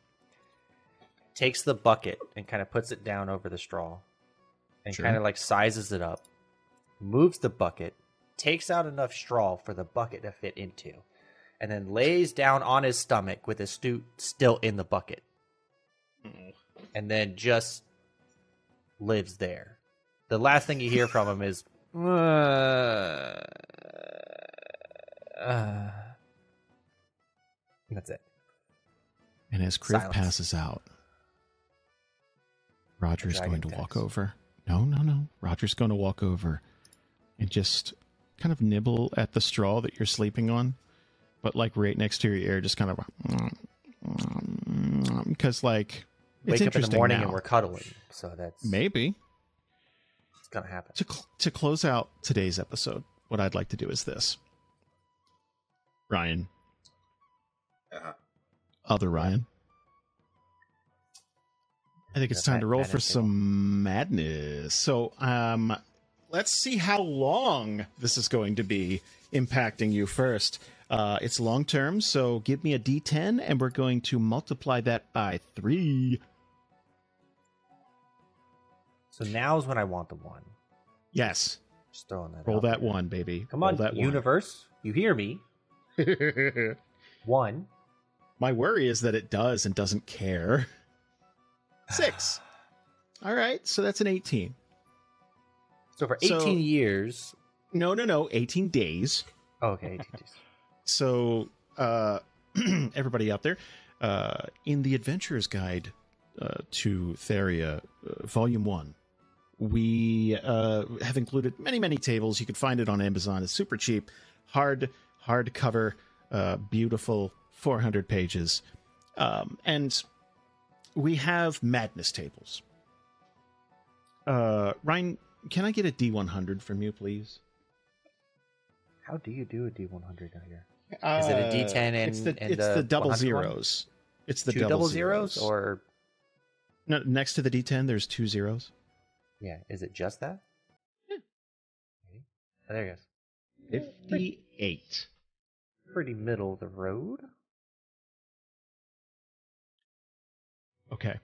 takes the bucket and kind of puts it down over the straw, and Sure. kind of like sizes it up, moves the bucket, takes out enough straw for the bucket to fit into, and then lays down on his stomach with his suit still in the bucket, and then just lives there. The last thing you hear from him is. "Uh, uh." That's it. And as Kriv Silence. passes out, Roger's going to walk over. No, no, no. Roger's going to walk over and just kind of nibble at the straw that you're sleeping on, but like right next to your ear, just kind of because like it's Wake up in the morning now. and we're cuddling, so that's maybe it's gonna happen. to cl- to close out today's episode. What I'd like to do is this, Ryan, Uh-huh. other Ryan. I think it's time to roll for some madness. So, um, let's see how long this is going to be impacting you first. Uh, it's long term, so give me a d10, and we're going to multiply that by three. So now is when I want the one. Yes, Just throwing that. roll out that there. one, baby. Come Roll on, that universe. You hear me? one. My worry is that it does and doesn't care. Six. All right, so that's an 18. So for So- 18 years. No, no, no, 18 days. Oh, okay, 18 days. So, uh, everybody out there, uh, in the Adventurer's Guide uh, to Theria, uh, Volume 1, we uh, have included many, many tables. You can find it on Amazon. It's super cheap, hard, hardcover, uh, beautiful, 400 pages. Um, and we have madness tables. Uh, Ryan, can I get a D100 from you, please? How do you do a D100 out here? Is it a D10 and- it's the, and it's the the double 100 one? zeros. It's the Two double, double zeros, zeros. or no, next to the D10, there's two zeros. yeah, is it just that? Yeah. Okay. Oh, there it goes. Fifty-eight. Pretty middle of the road. Okay.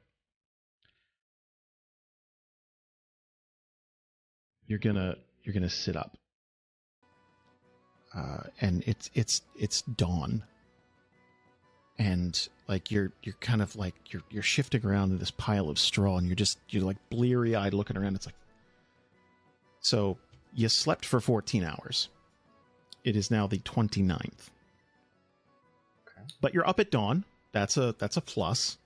You're gonna you're gonna sit up. Uh, and it's it's it's dawn. And like you're you're kind of like you're you're shifting around in this pile of straw and you're just you're like bleary eyed looking around. It's like so you slept for 14 hours. It is now the 29th. Okay. But you're up at dawn. That's a that's a plus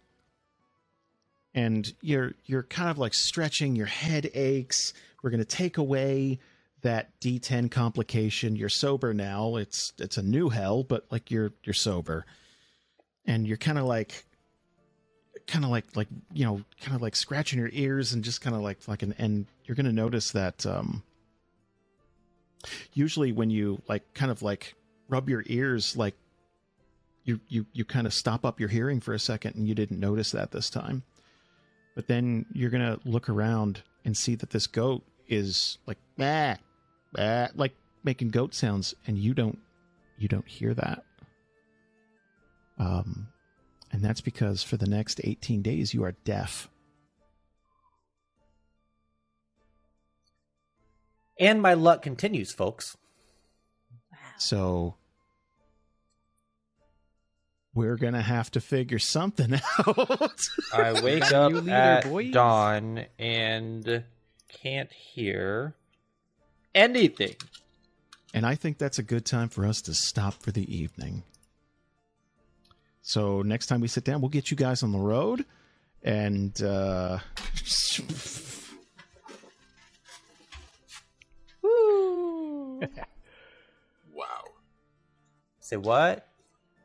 and you're you're kind of like stretching your head aches. We're going to take away that d10 complication. You're sober now. It's it's a new hell but like you're you're sober. And you're kind of like kind of like like you know kind of like scratching your ears and just kind of like fucking and you're going to notice that um usually when you like kind of like rub your ears like you you you kind of stop up your hearing for a second and you didn't notice that this time but then you're gonna look around and see that this goat is like bah, bah, like making goat sounds and you don't you don't hear that um and that's because for the next 18 days you are deaf And my luck continues, folks. so we're gonna have to figure something out I wake up new leader, at boys. dawn and can't hear anything. And I think that's a good time for us to stop for the evening. So next time we sit down, we'll get you guys on the road and uh Wow. Say what?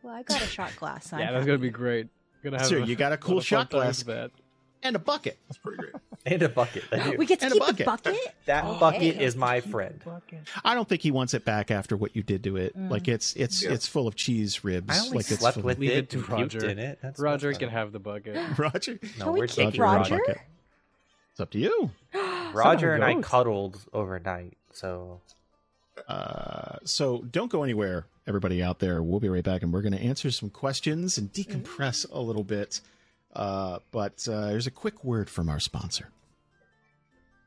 Well, I got a shot glass. I'm yeah, that's gonna be great. Gonna have Sure, you got a cool shot glass. that. and a bucket. That's pretty great. And a bucket. I do. We get to And a keep the bucket. bucket. that Oh, bucket hey. is my friend. I don't think he wants it back after what you did to it. Mm. Like it's it's Yeah. it's full of cheese ribs. I only like it's slept full with of... Leave it, it to and Roger. in it. That's Roger can have the bucket. Roger. No, Can we we're kick taking Roger? bucket. It's up to you. Roger and I cuddled overnight, so Uh, so don't go anywhere, everybody out there. We'll be right back, and we're going to answer some questions and decompress a little bit. Uh, but uh, there's a quick word from our sponsor.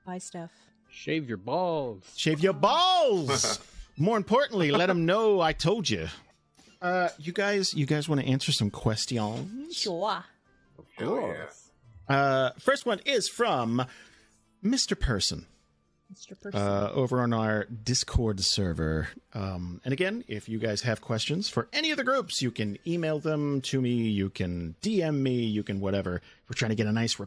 Bye, Steph. Shave your balls. Shave your balls. More importantly, let them know I told you. Uh, you guys, you guys want to answer some questions? Sure. Of course. Uh, first one is from Mr. Person. Mr. Person. uh, over on our Discord server. Um, and again, if you guys have questions for any of the groups, you can email them to me. You can DM me. You can whatever. We're trying to get a nice, re-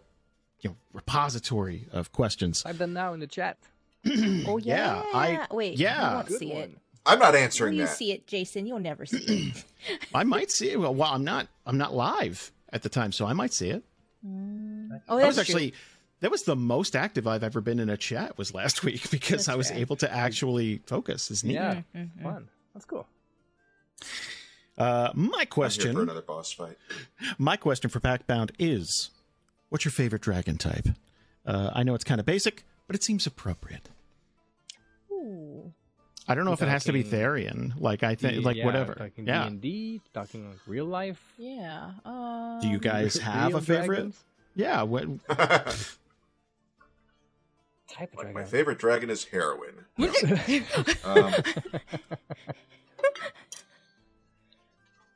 you know, repository of questions. Type them now in the chat. oh yeah. yeah, I- Wait. yeah. You won't Good see it. I'm not Will answering you that. see it, Jason? You'll never see it. I might see it. Well, well, I'm not. I'm not live at the time, so I might see it. Oh, I that's was actually. That was the most active I've ever been in a chat. Was last week because That's I was fair. able to actually focus. Is neat. Yeah, Mhm. fun. That's cool. Uh, my I'm here question. for another boss fight. My question for Packbound is what's your favorite dragon type? Uh, I know it's kind of basic, but it seems appropriate. Ooh. I don't know if it has to be Talking- Therian. Like I think, like Yeah, whatever. Talking Yeah. D&D, talking like real life. Yeah. Um, Do you guys have a favorite? dragons. Yeah. What? Type of Like, dragon. my favorite dragon is heroin. um,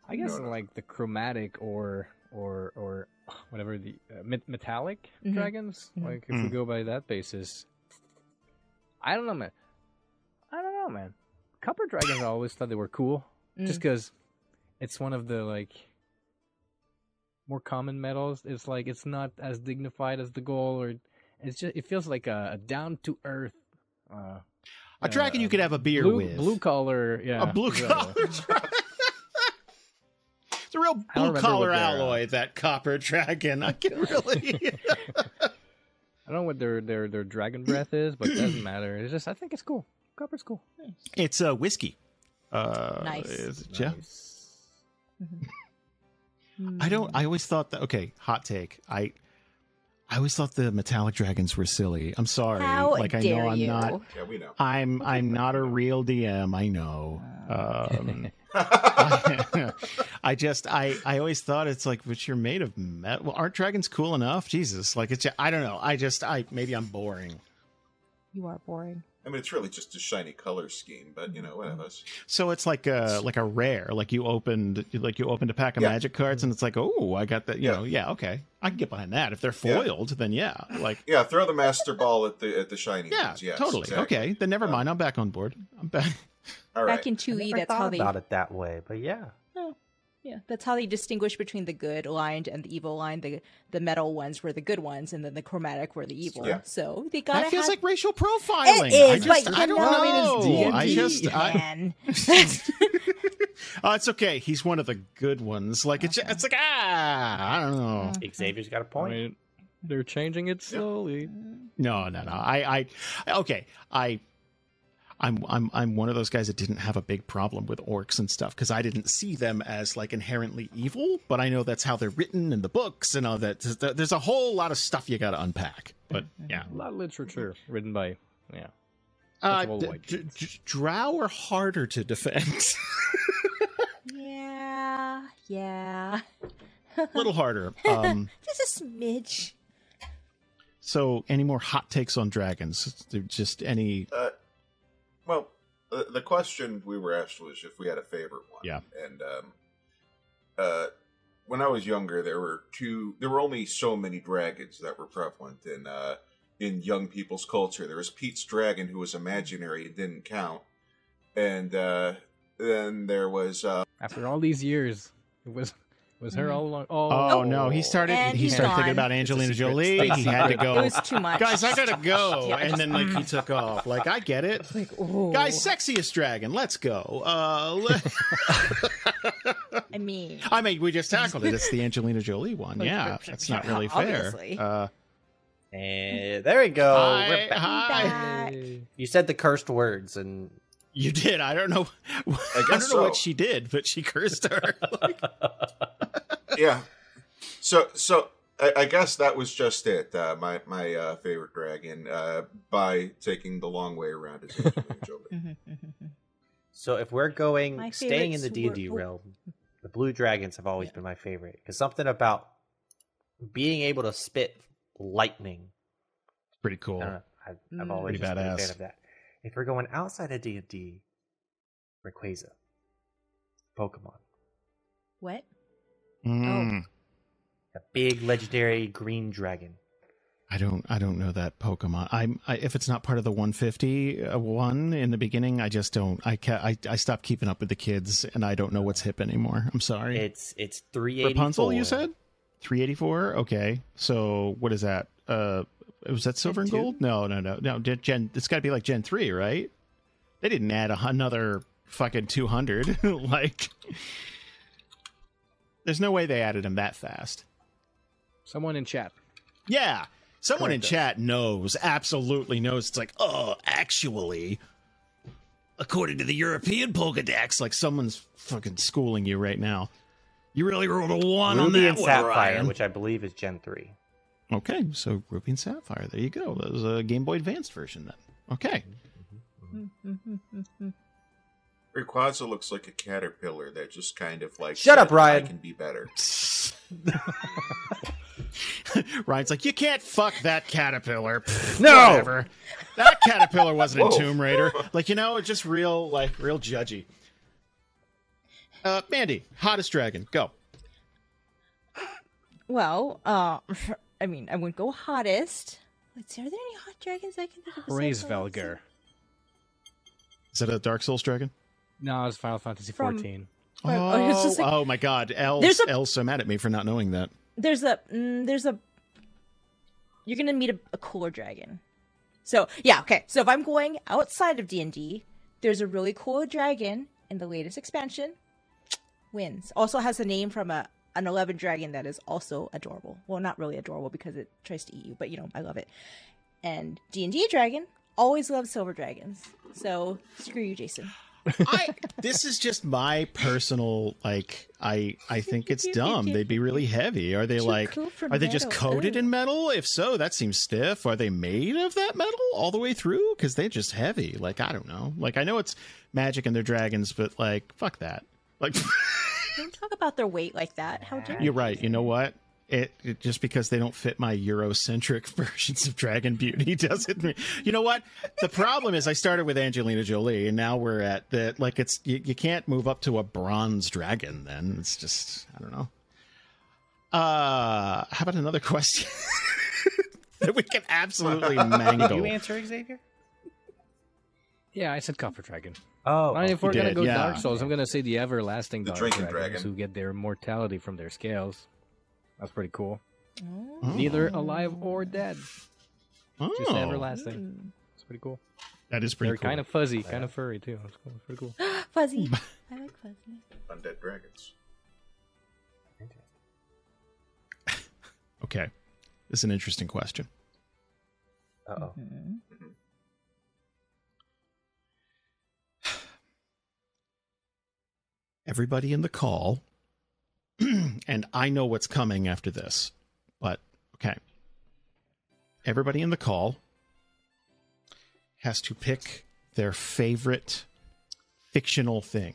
I guess No, no. like the chromatic or or or whatever the uh, met- metallic Mhm. dragons. Mhm. Like if we Mm. go by that basis, I don't know, man. I don't know, man. Copper dragons, I always thought they were cool, just Mm. because it's one of the like more common metals. It's like it's not as dignified as the gold, or it's just it feels like a, a down to earth. Uh, A dragon uh, you could have a beer blue, with. blue collar, yeah, a blue yeah. collar. dragon. it's a real blue collar what they're, uh, alloy. That copper dragon. I can really. I don't know what their their their dragon breath is, but it doesn't matter. It's just I think it's cool. Copper's cool. it's a whiskey. Uh, Nice. is- Yeah. Mhm. I don't. I always thought that. Okay, hot take. I. I always thought the metallic dragons were silly. I'm sorry. How like I dare know I'm you? not. yeah, we know. I'm I'm not a real DM. I know. Um, I just I I always thought it's like, but you're made of metal. Well, aren't dragons cool enough? Jesus, like it's. I don't know. I just I maybe I'm boring. You are boring. I mean, it's really just a shiny color scheme, but you know, mm-hmm. whatever. So it's like a like a rare. Like you opened like you opened a pack of Yeah. magic cards, and it's like, oh, I got that. You Yeah. know, yeah, okay, I can get behind that. If they're Yeah. foiled, then yeah, like Yeah, throw the master ball at the at the shiny yeah, ones. Yes, totally. exactly. Okay, then never mind. I'm back on board. I'm back. All right. Back in 2e, that's thought how they thought about it that way. But yeah, Yeah, that's how they distinguish between the good line and the evil line. The the metal ones were the good ones, and then the chromatic were the evil. Yeah. So they gotta That feels have. like racial profiling. it is, I just, but I don't know, know. I D&D. just I, Man. Oh, it's okay. He's one of the good ones. Like it's, it's like ah, I don't know. Xavier's got a point. mean, they're changing it slowly. No, no, no. I, I, okay. I, I'm, I'm, I'm one of those guys that didn't have a big problem with orcs and stuff because I didn't see them as like inherently evil. But I know that's how they're written in the books and all that. There's- There's a whole lot of stuff you got to unpack. But yeah, A lot of literature written by yeah. uh, of d- d- d- drow are harder to defend. yeah, yeah. a little harder. Um, Just a smidge. so, any more hot takes on dragons? Just any? Uh, well, the, the question we were asked was if we had a favorite one. Yeah. And um, uh, when I was younger, there were two. There were only so many dragons that were prevalent in uh, in young people's culture. There was Pete's dragon, who was imaginary and didn't count, and uh, then there was uh, After all these years, it was it was her Mhm. all along. Oh, Oh, no, he started. And he he's started thinking about Angelina It's secret. Jolie. He had to go. It go. was too much. Guys, I gotta go. Yeah, and then like he took off. Like I get it. Like. Guys, sexiest dragon. Let's go. Uh, le- I mean, I mean, we just tackled it. It's the Angelina Jolie one. Like, Yeah, that's not really fair. obviously. Uh, And there we go. Hi, We're back. hi. Back. You said the cursed words, and you did. I don't know. I, don't guess know what she did, but she cursed her. Like, yeah. So so I, I guess that was just it. Uh, my my uh, favorite dragon uh, by taking the long way around is Angelina Jolie. So if we're going My staying in the D and D realm, the blue dragons have always Yeah. been my favorite because something about being able to spit lightning. pretty cool. I I've, I've Mm. always Pretty just been a fan of that. If we're going outside of D and D, Rayquaza, Pokemon, What? Mm, a big legendary green dragon. I don't. I don't know that Pokemon. I'm. I, if it's not part of the 150 uh, one in the beginning, I just don't. I ca- I I stopped keeping up with the kids, and I don't know what's hip anymore. I'm sorry. It's it's three eighty. Rapunzel, you said 384. Okay, so what is that? Uh, was that silver and gold? No, no, no, no. Gen- Gen. It's got to be like Gen three, right? They didn't add a, another fucking 200. like, there's no way they added them that fast. Someone in chat. Yeah. Someone in Correct. chat knows, absolutely knows. It's like, oh, actually, according to the European Pokedex, like someone's fucking schooling you right now. You really rolled a one on Ruby that and one, Sapphire, Ryan. which I believe is Gen three. Okay, so Ruby and Sapphire. There you go. That was a Game Boy Advanced version then. Okay. Rayquaza looks like a caterpillar that just kind of like Shut up, Ryan. I can be better. Ryan's like, you can't fuck that caterpillar. No! Whatever. That caterpillar wasn't in Whoa. Tomb Raider. Like, you know, it's just real, like, real judgy. Uh, Mandy, hottest dragon, go. Well, uh, I mean, I wouldn't go hottest. Let's see, are there any hot dragons I can think of? Praise besides Velgar. Is that a Dark Souls dragon? No, it's Final Fantasy From- 14. Right, I was Oh, just like- oh my God, Elle's, a- Elle's so mad at me for not knowing that. There's a, mm, there's a. You're gonna meet a, a cooler dragon. So yeah, okay. So if I'm going outside of D and D, there's a really cool dragon in the latest expansion. Wins also has a name from a an 11 dragon that is also adorable. Well, not really adorable because it tries to eat you, but you know I love it. And D and D dragon always loves silver dragons. So screw you, Jason. I this is just my personal like I I think it's dumb. They'd be really heavy. Are they Too like cool for are they just coated Ugh. in metal? If so, that seems stiff. Are they made of that metal all the way through? Because they're just heavy. Like I don't know. Like I know it's magic and they're dragons, but like fuck that. Like Don't talk about their weight like that. How dare you're right. You know what? It, it just because they don't fit my Eurocentric versions of Dragon Beauty doesn't mean. You know what? The problem is I started with Angelina Jolie, and now we're at the like it's you, you can't move up to a bronze dragon. Then it's just I don't know. Uh, how about another question that we can absolutely Did mangle? you answer, Xavier? Yeah, I said Copper Dragon. Oh, I mean, if we're you gonna did, go yeah. Dark Souls, I'm gonna say the everlasting The Dark Drinking Dragons Dragon. who get their immortality from their scales. That's pretty cool. Oh. Neither alive or dead, Oh, just everlasting. It's pretty cool. that is pretty They're cool. kind of fuzzy, kind of furry too. It's cool. It's pretty cool. fuzzy. I like fuzzy. Undead dragons. okay. This is an interesting question. Uh oh. Mhm. Everybody in the call, and I know what's coming after this, but okay. Everybody in the call has to pick their favorite fictional thing.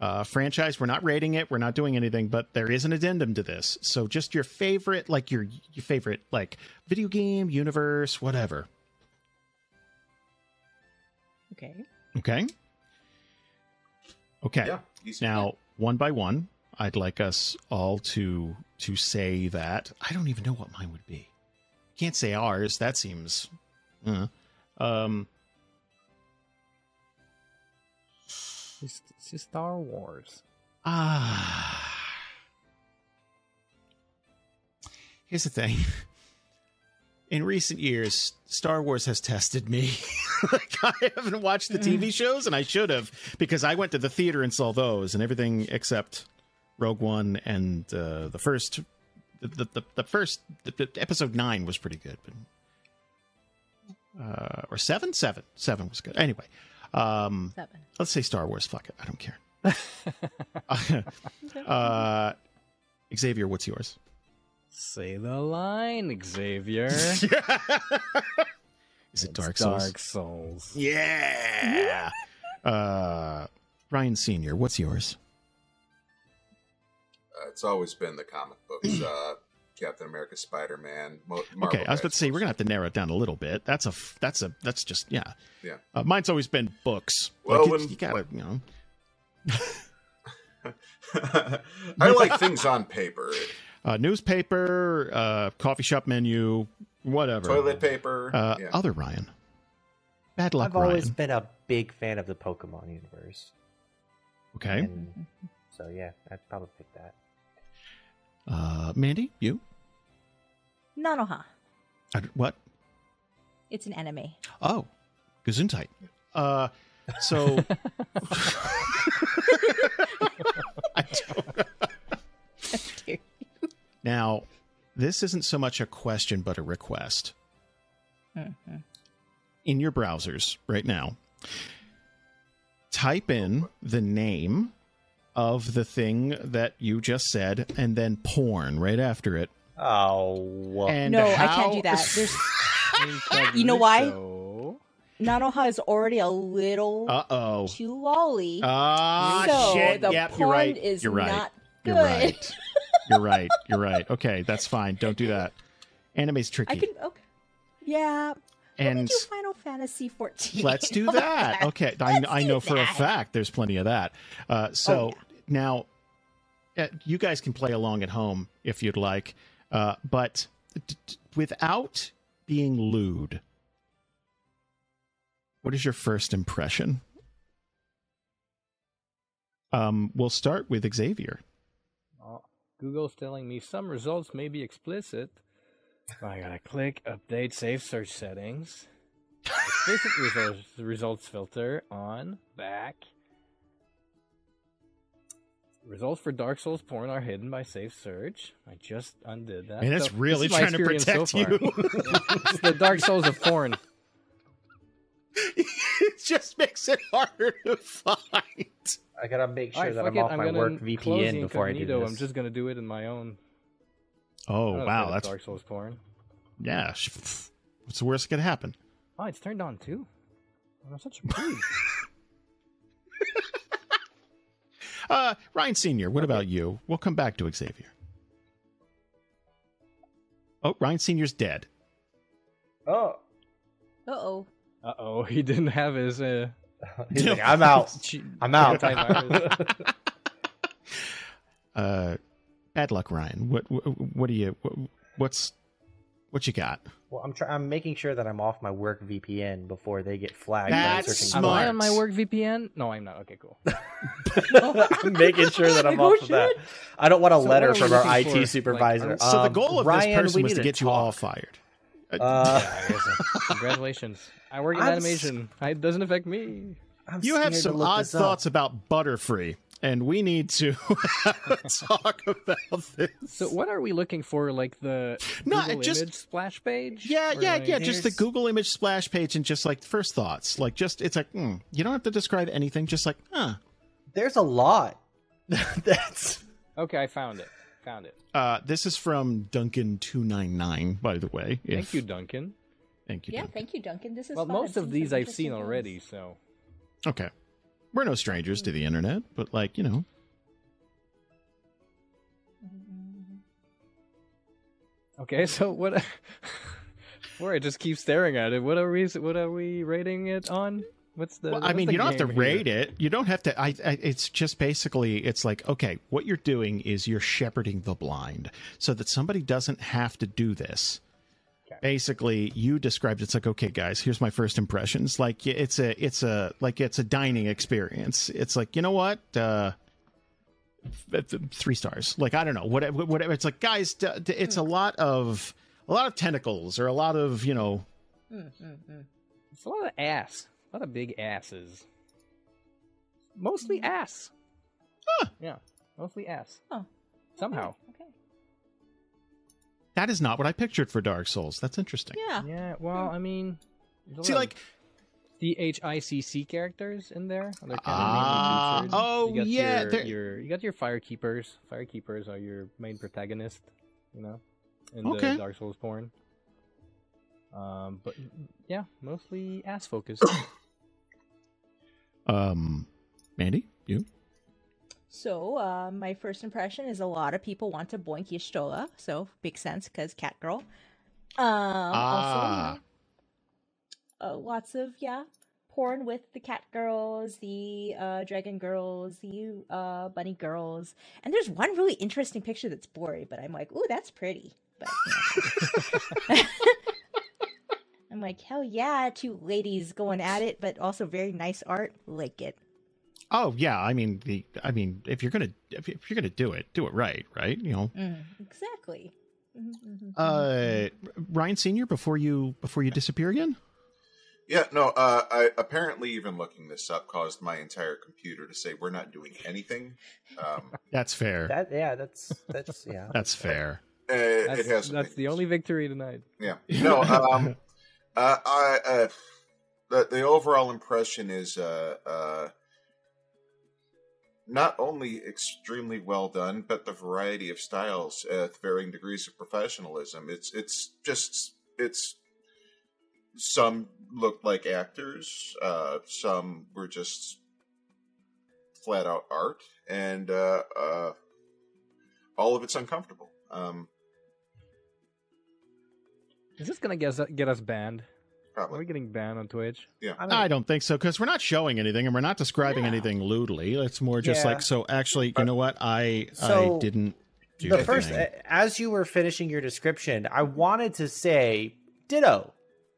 Uh, franchise, we're not rating it, we're not doing anything, but there is an addendum to this. So just your favorite, like your your favorite, like video game, universe, whatever. Okay. Okay. Okay. Yeah. Easy. Now, one by one, I'd like us all to to say that I don't even know what mine would be. Can't say ours. That seems. Uh, um. It's, it's just Star Wars. Ah. Here's the thing. In recent years, Star Wars has tested me. like I haven't watched the TV shows, and I should have because I went to the theater and saw those and everything except Rogue One and uh, the first, the the, the, the first the, the episode nine was pretty good, but uh, or seven, seven, seven was good. Anyway, um, Seven. let's say Star Wars. Fuck it, I don't care. uh, Xavier, what's yours? Say the line, Xavier. Is it Dark Souls? Dark Souls. Yeah. uh, Ryan Senior, what's yours? Uh, it's always been the comic books. Uh, Captain America, Spider Man. Mo- Okay, I was about to say we're gonna have to narrow it down a little bit. That's a that's a that's just yeah. Yeah. Uh, mine's always been books. Well, like, it's- when- you gotta you know. I like things on paper. Uh, newspaper, uh, coffee shop menu, whatever. Toilet paper. Uh, yeah. Other Ryan. Bad luck, I've always Ryan. been a big fan of the Pokemon universe. Okay. And so yeah, I'd probably pick that. Uh, Mandy, you? Nanoha. Uh, what? It's an anime. Oh, Gesundheit. Uh, so. I don't- now, this isn't so much a question, but a request. Mhm. In your browsers right now, type in the name of the thing that you just said and then porn right after it. Oh, And no, I can't do that. There's You know why? Nanoha is already a little Uh oh. too lolly. Ah, so shit. the yep, porn you're right. is you're right. not good. You're right. You're right. You're right. Okay, that's fine. Don't do that. Anime's tricky. I can okay. Yeah. And do Final Fantasy 14. let's do that. Okay, I, I know for a fact there's plenty of that. Uh, so Oh, yeah. now, uh, you guys can play along at home if you'd like, uh, but d- d- without being lewd, what is your first impression? Um, we'll start with Xavier. Google's telling me some results may be explicit. I gotta click update save search settings. Explicit results, results filter on back. Results for Dark Souls porn are hidden by safe search. I just undid that. Man, it's So, really trying to protect so you. Yeah, it's the Dark Souls of porn. it just makes it harder to find. I gotta make sure Alright, that I'm it, off I'm my gonna work VPN before I do incognito. this. I'm just gonna do it in my own. Oh wow, that's Dark Souls porn. yeah. What's the worst that could happen? Oh, it's turned on too. I'm such a prude. Uh, Ryan Senior, what about you? We'll come back to Xavier. Oh, Ryan Senior's dead. oh, Uh-oh. Uh oh, he didn't have his. Uh, he's like, I'm out. I'm out. Uh, bad luck, Ryan. What what, what do you what, what's what you got? well, I'm trying. I'm making sure that I'm off my work VPN before they get flagged. by That's searching Am. I on my work VPN? No, I'm not. Okay, cool. I'm making sure that I'm oh, off of that. I don't want a So letter from our looking for? IT Like, supervisor. so the Um, goal of Ryan, this person was to get you all fired. Uh, Yeah, I guess, uh, congratulations. I work in I'm s- animation. It doesn't affect me. I'm you have some odd this up. thoughts about Butterfree, and we need to talk about this. So, what are we looking for? Like the No, Google just- image splash page? Yeah, Or, yeah, like- yeah. Just the Google image splash page and just like first thoughts. Like, just it's like hmm, you don't have to describe anything. Just like, huh. There's a lot. That's Okay, I found it. Found it. Uh, this is from Duncan two nine nine. By the way, Thank if- you, Duncan. Thank you. Yeah, Duncan. thank you, Duncan. This is Well, fun. most of these I've seen interesting already, so Okay, we're no strangers to the internet, but like you know, okay. So what? Before I just keep staring at it, what are we? What are we rating it on? What's the? Well, I mean, the you don't have to here? rate it. You don't have to. I, I. It's just basically, it's like, okay, what you're doing is you're shepherding the blind, so that somebody doesn't have to do this. Okay. Basically, you described it's like, okay, guys, here's my first impressions. Like, it's a, it's a, like, it's a dining experience. It's like, you know what? Uh, th- th- three stars. Like, I don't know, whatever. Whatever. It's like, guys, d- d- it's a lot of, a lot of tentacles, or a lot of, you know, Mm, mm, mm. It's a lot of ass. A lot of big asses. Mostly Mm. ass. Huh. Yeah. Mostly ass. Oh. Somehow. Okay. That is not what I pictured for Dark Souls. That's interesting. Yeah. Yeah. Well, I mean, See, like, the DHICC characters in there. Kind Ah, of mainly oh, you got yeah, Your, they're- your you got your firekeepers. Firekeepers are your main protagonist. You know, in Okay. the Dark Souls porn. Um, but yeah, mostly ass focused. um, Mandy, you? So, uh, my first impression is a lot of people want to boink Y'shtola, so big sense because cat girl. Um, Ah. also, uh, lots of yeah, porn with the cat girls, the uh, dragon girls, the uh, bunny girls, and there's one really interesting picture that's blurry, but I'm like, ooh, that's pretty. But know. I'm like, hell yeah, two ladies going at it, but also very nice art. Like it. Oh yeah, I mean the I mean if you're gonna if you're gonna do it, do it right, right? You know. Mm, exactly. Mhm, mhm, Uh, Ryan Senior, before you before you disappear again. Yeah, no. Uh, I apparently even looking this up caused my entire computer to say we're not doing anything. Um, That's fair. That yeah, that's that's yeah. That's fair. uh, That's, it has. that's the only victory tonight. Yeah. No. Um. uh, I. Uh, the the overall impression is uh uh. Not only extremely well done, but the variety of styles at varying degrees of professionalism. It's it's just it's some looked like actors, uh, some were just flat out art, and uh, uh, all of it's uncomfortable. Um, Is this gonna get us, get us banned? Are we getting banned on Twitch? I mean, I don't think so because we're not showing anything and we're not describing Yeah. anything lewdly. It's more just Yeah. like so. Actually, you know what? I So, I didn't do the the first, thing. as you were finishing your description, I wanted to say ditto.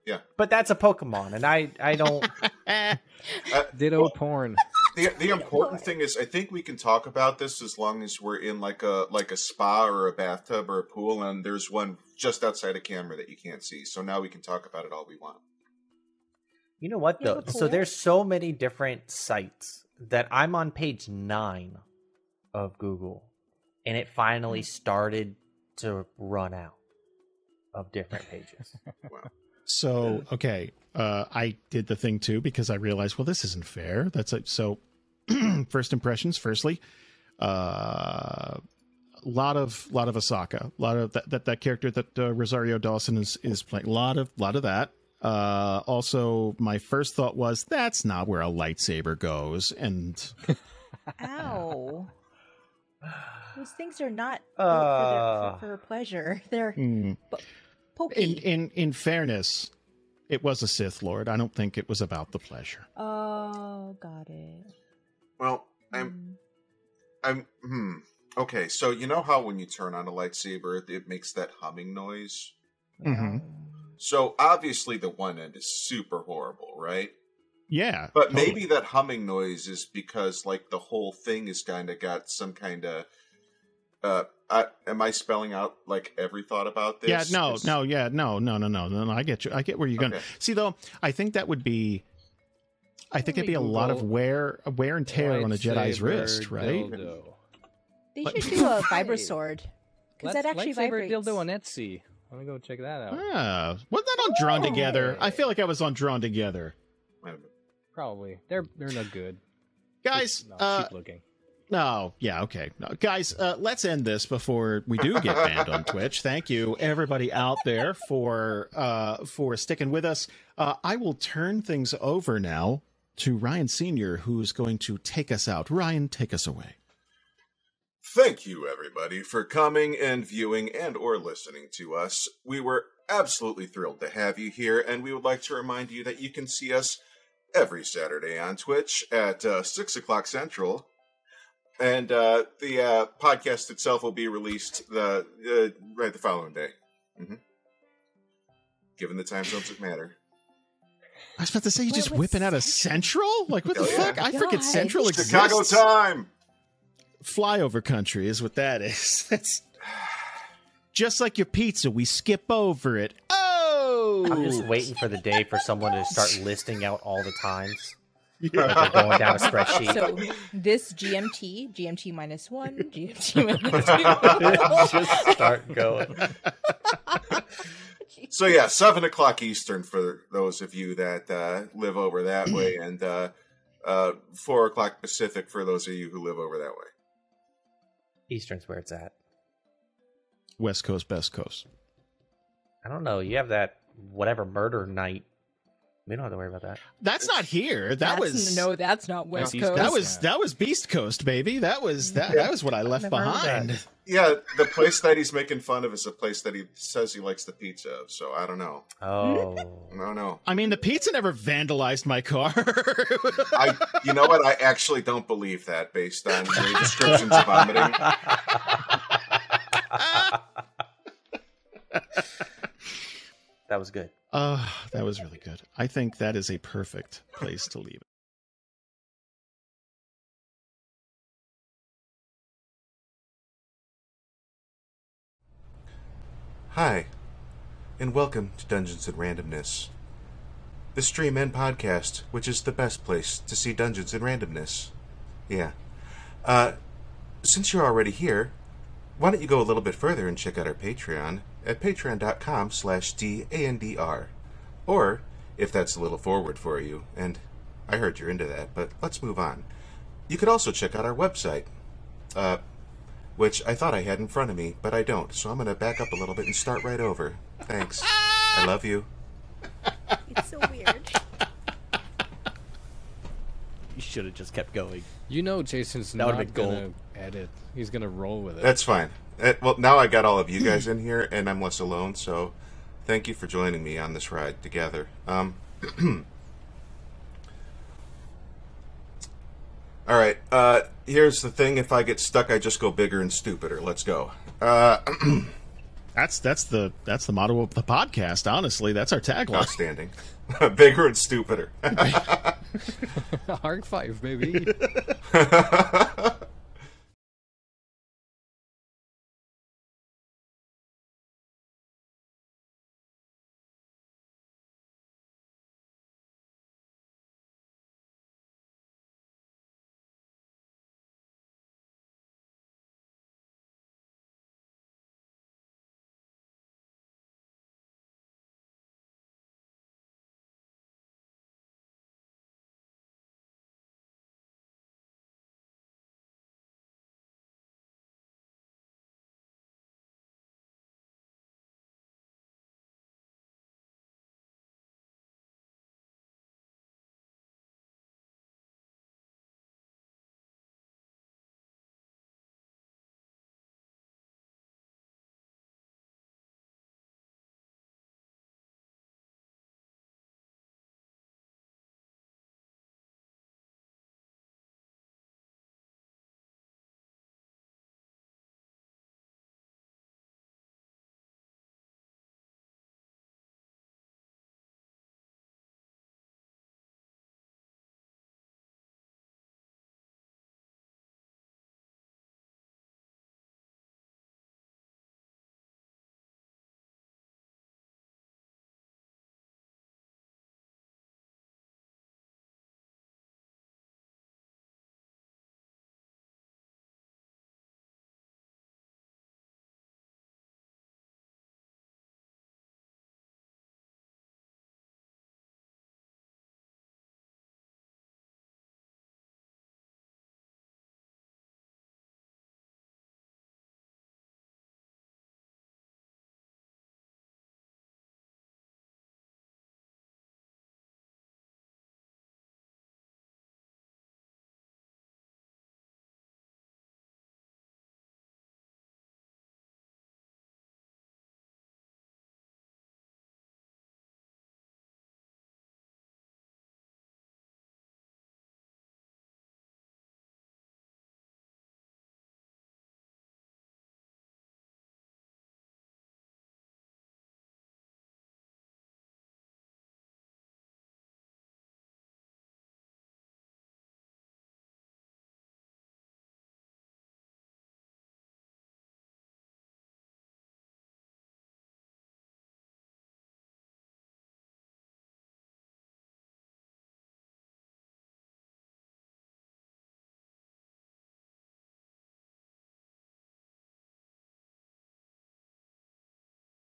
Yeah. But that's a Pokemon, and I I don't. Uh, Ditto well, porn. The the important thing is I think we can talk about this as long as we're in like a like a spa or a bathtub or a pool and there's one just outside a camera that you can't see. So now we can talk about it all we want. You know what though? So there's so many different sites that I'm on page nine of Google, and it finally started to run out of different pages. wow. So okay, uh, I did the thing too because I realized, well, this isn't fair. That's a, so. first impressions. Firstly, uh, lot of lot of Ahsoka, lot of that that, that character that uh, Rosario Dawson is is playing. A lot of lot of that. Uh, also, my first thought was that's not where a lightsaber goes, and Ow. Those things are not Uh. for, their, for, for pleasure. They're hmm, pokey. in in in fairness, it was a Sith Lord. I don't think it was about the pleasure. oh, got it. Well, I'm I'm hmm. Okay, so you know how when you turn on a lightsaber it, it makes that humming noise? Mhm. So obviously the one end is super horrible, right? Yeah, But totally. maybe that humming noise is because like the whole thing is kind of got some kind of uh I, am I spelling out like every thought about this? Yeah, no, It's- no, yeah, no, no, no, no, no, no. I get you. I get where you're going. Okay. See, though, I think that would be, I think it'd be a me lot of wear, wear and tear on a Jedi's Lightsaber wrist, right? dildo. They should do a vibro sword. Because Let's- that actually lightsaber vibrates. dildo on Etsy. Let me go check that out. Ah, wasn't that on Drawn Oh. Together? I feel like I was on Drawn Together, Wait a minute. Probably. They're they're not good. guys. Cheap- no, uh, cheap looking. No, yeah, okay. No, guys, uh, let's end this before we do get banned on Twitch. Thank you, everybody out there, for uh, for sticking with us. Uh, I will turn things over now to Ryan Senior, who's going to take us out. Ryan, take us away. Thank you, everybody, for coming and viewing and or listening to us. We were absolutely thrilled to have you here, and we would like to remind you that you can see us every Saturday on Twitch at uh, 6 o'clock Central. And uh, the uh, podcast itself will be released the uh, right the following day. hmm Given the time zones that matter. I was about to say, you What just was whipping out of Central? Like, what the Oh, yeah. fuck? I forget God. Central exists. Chicago time! Flyover country is what that is. That's just like your pizza. We skip over it. Oh! I'm just waiting for the day for someone to start listing out all the times. Like going down a spreadsheet. So this GMT, GMT minus one, GMT minus two. Just start going. So yeah, seven o'clock Eastern for those of you that uh, live over that way, and uh, uh, four o'clock Pacific for those of you who live over that way. Eastern's where it's at. West Coast, best coast. I don't know. You have that whatever murder night. We don't have to worry about that. That's not here. That That's- was no, that's not West East Coast. That was that was Beast Coast, baby. That was that that was what I left Never heard behind. that. Yeah, the place that he's making fun of is a place that he says he likes the pizza of. So I don't know. Oh. No, no. I mean, the pizza never vandalized my car. I, you know what? I actually don't believe that based on your descriptions of vomiting. that was good. uh, that was really good. I think that is a perfect place to leave Hi, and welcome to Dungeons and Randomness, the stream and podcast, which is the best place to see Dungeons and Randomness. Yeah. Uh, since you're already here, why don't you go a little bit further and check out our Patreon at patreon.com slash D-A-N-D-R. Or, if that's a little forward for you, and I heard you're into that, but let's move on. You could also check out our website, uh, which I thought I had in front of me, but I don't, so I'm going to back up a little bit and start right over. Thanks. I love you. It's so weird. You should have just kept going. You know, Jason's That not been gonna edit. He's gonna roll with it. That's fine. Uh, well, now I got all of you guys in here, and I'm less alone, so thank you for joining me on this ride together. Um, all right. Uh, here's the thing: if I get stuck, I just go bigger and stupider. Let's go. Uh, That's that's the that's the motto of the podcast. Honestly, that's our tagline. outstanding. bigger and stupider. Arc five, baby.